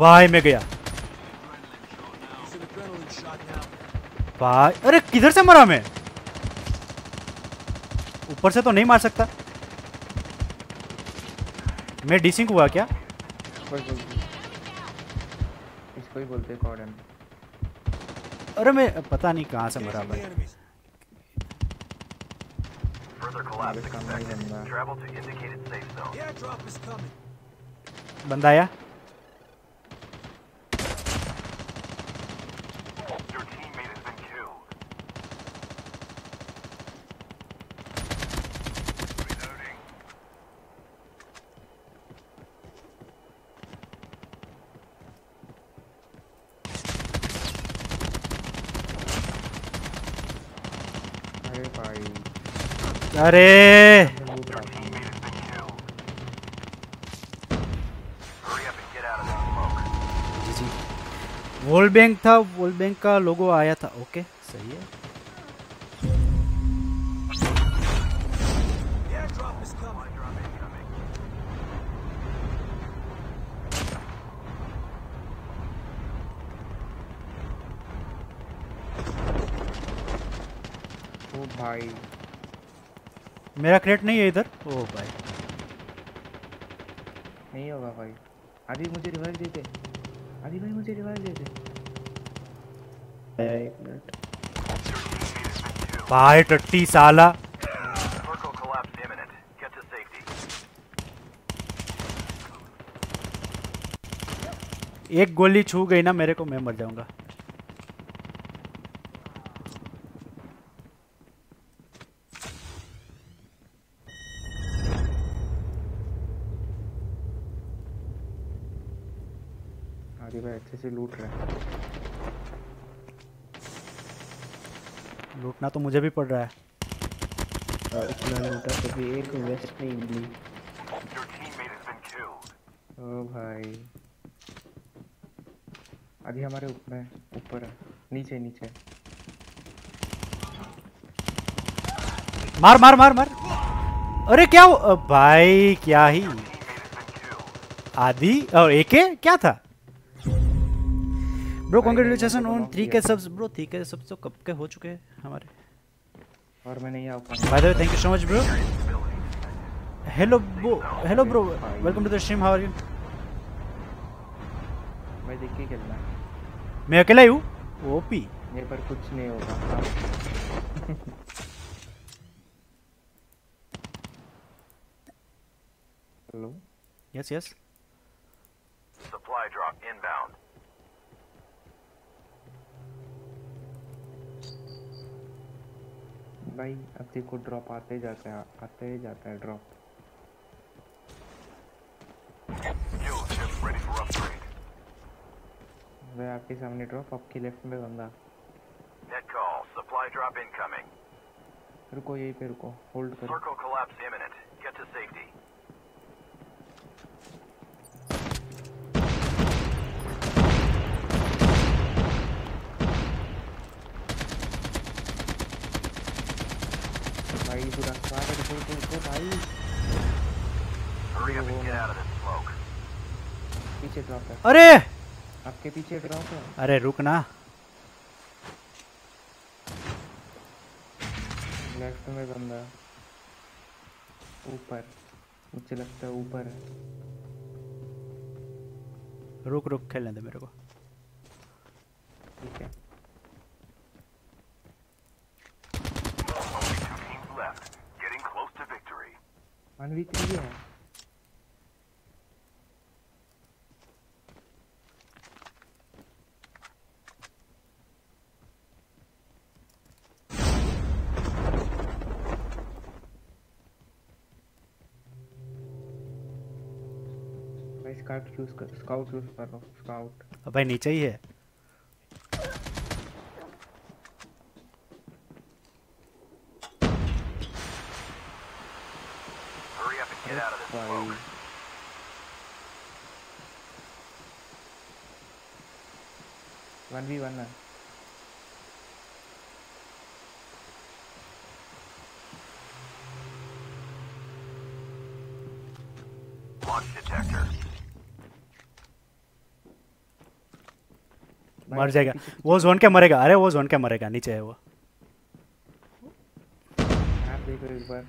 भाई मैं गया. भाई अरे किधर से मरा मैं? ऊपर से तो नहीं मार सकता। मैं डिसिंग हुआ क्या? इसको ही बोलते ही कॉर्डन। अरे मैं पता नहीं कहाँ से मरा भाई. बंदा Travel to indicated safe zone. The airdrop is coming. बंदा आया Your teammate has been killed. Reloading. अरे भाई अरे मैं लूट रहा था Teammate has been killed. Hurry up and get out of this smoke. जी अरे। जी वर्ल्ड बैंक था वर्ल्ड बैंक का लोगो आया था। ओके सही है। भाई। मेरा क्रेट नहीं है इधर। ओ भाई। नहीं होगा भाई। आदि मुझे रिवाइव दे दे। आदि भाई मुझे रिवाइव दे दे। एक मिनट भाई टट्टी साला. एक गोली छू गई ना मेरे को मैं मर जाऊँगा आदि भाई अच्छे से लूट रहा है लूटना तो मुझे भी पड़ रहा है। और इतना लूटा कभी एक वेस्ट नहीं मिली। Your teammate has been killed. ओ भाई। आदि हमारे ऊपर है ऊपर है नीचे नीचे। मार मार मार मार। अरे क्या हु- अ, भाई क्या ही। आदि और एके क्या था? Bro congratulation on three K subs bro three K subs तो कब के हो चुके हैं हमारे? और मैं नहीं आ पाऊँगा by the way thank you so much bro hello hello bro welcome to the stream how are you मैं देख के खेलना। है मैं अकेला ही हूँ? ओपी। मेरे पर कुछ नहीं होगा। Hello. Yes yes Supply drop inbound. भाई अब देखो ड्रॉप आते ही जाता है आते ही जाता है ड्रॉप. वह आपके सामने ड्रॉप आपके लेफ़्ट में बंदा. रुको यहीं पे रुको होल्ड करो Circle collapse imminent. Get to safety. वहाँ पे रुको रुको रुको भाई Hurry up and get out of this smoke. पीछे ड्रॉप है। अरे! आपके पीछे ड्रॉप है। अरे रुक ना। लेफ़्ट में बंदा। ऊपर। मुझे लगता है ऊपर है। रुक रुक खेलने दे मेरे को। ठीक है। वन है। स्काउट चूज़ कर स्काउट चूज़ कर लो स्काउट अब भाई नीचे ही है Hurry up and get out of this भाई smoke. वन वी वन है मर जाएगा। वो जोन क्या मरेगा? अरे वो जोन क्या मरेगा? नीचे है वो। आप देखो एक बार।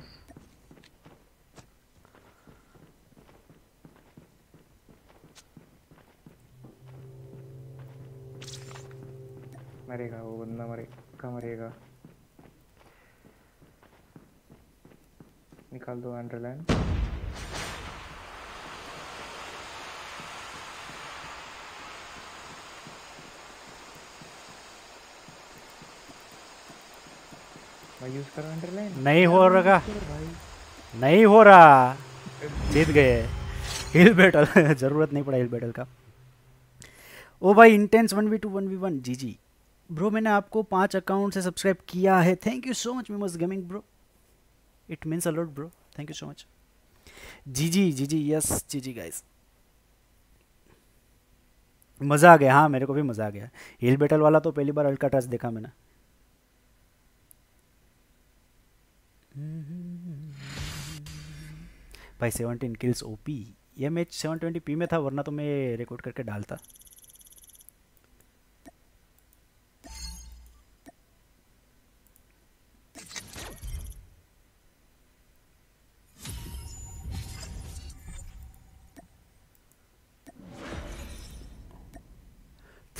बंदा मरेगा मरेगा निकाल दो अंडरलाइन मैं यूज़ करो अंडरलाइन नहीं हो रहा। नहीं हो रहा। जीत गए। हिल बैटल ज़रूरत नहीं पड़ा हिल बैटल का। ओ भाई intense one v two one v one G G. Bro मैंने आपको पाँच अकाउंट से सब्सक्राइब किया है। Thank you so much Mimas gaming bro it means a lot bro thank you so much G G G G yes G G guys मज़ा आ गया हाँ मेरे को भी मज़ा आ गया। हिल बेटल वाला तो पहली बार अल्काट्रास देखा मैंने। भाई सेवनटीन किल्स ओपी ये मैच सेवन ट्वेंटी पी में था, वरना तो मैं रिकॉर्ड करके डालता।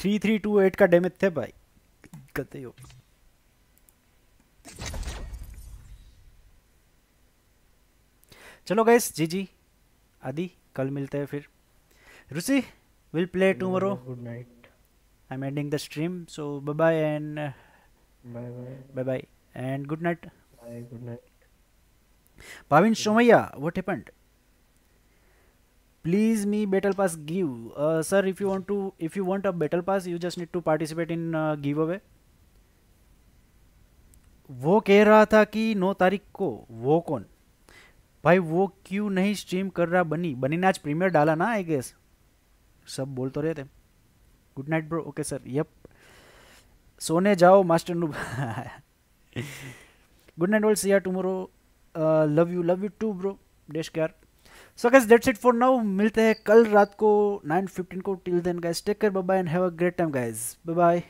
थ्री थ्री टू एट का डैमेज थे भाई। कहते ही हो चलो गैस जी जी आदि कल मिलते हैं फिर। Ruchi will play tomorrow good night I am ending the stream so bye bye and bye bye bye bye and good night bye good night Pavin Shomaya, what happened? Please me battle pass give. Uh, sir, if you want to, if you want a battle pass, you just need to participate in uh, giveaway. वो कह रहा था कि 9 तारीख को वो कौन? भाई वो क्यों नहीं स्ट्रीम कर रहा बनी? बनी ने आज प्रीमियर डाला ना आई गेस सब बोल तो रहे थे। Good night bro okay sir yup सोने जाओ मास्टर नु good night all see ya tomorrow love you love you too bro Dash KR so guys that's it for now मिलते हैं कल रात को 9:15 को. Till then guys take care bye and have a great time guys bye bye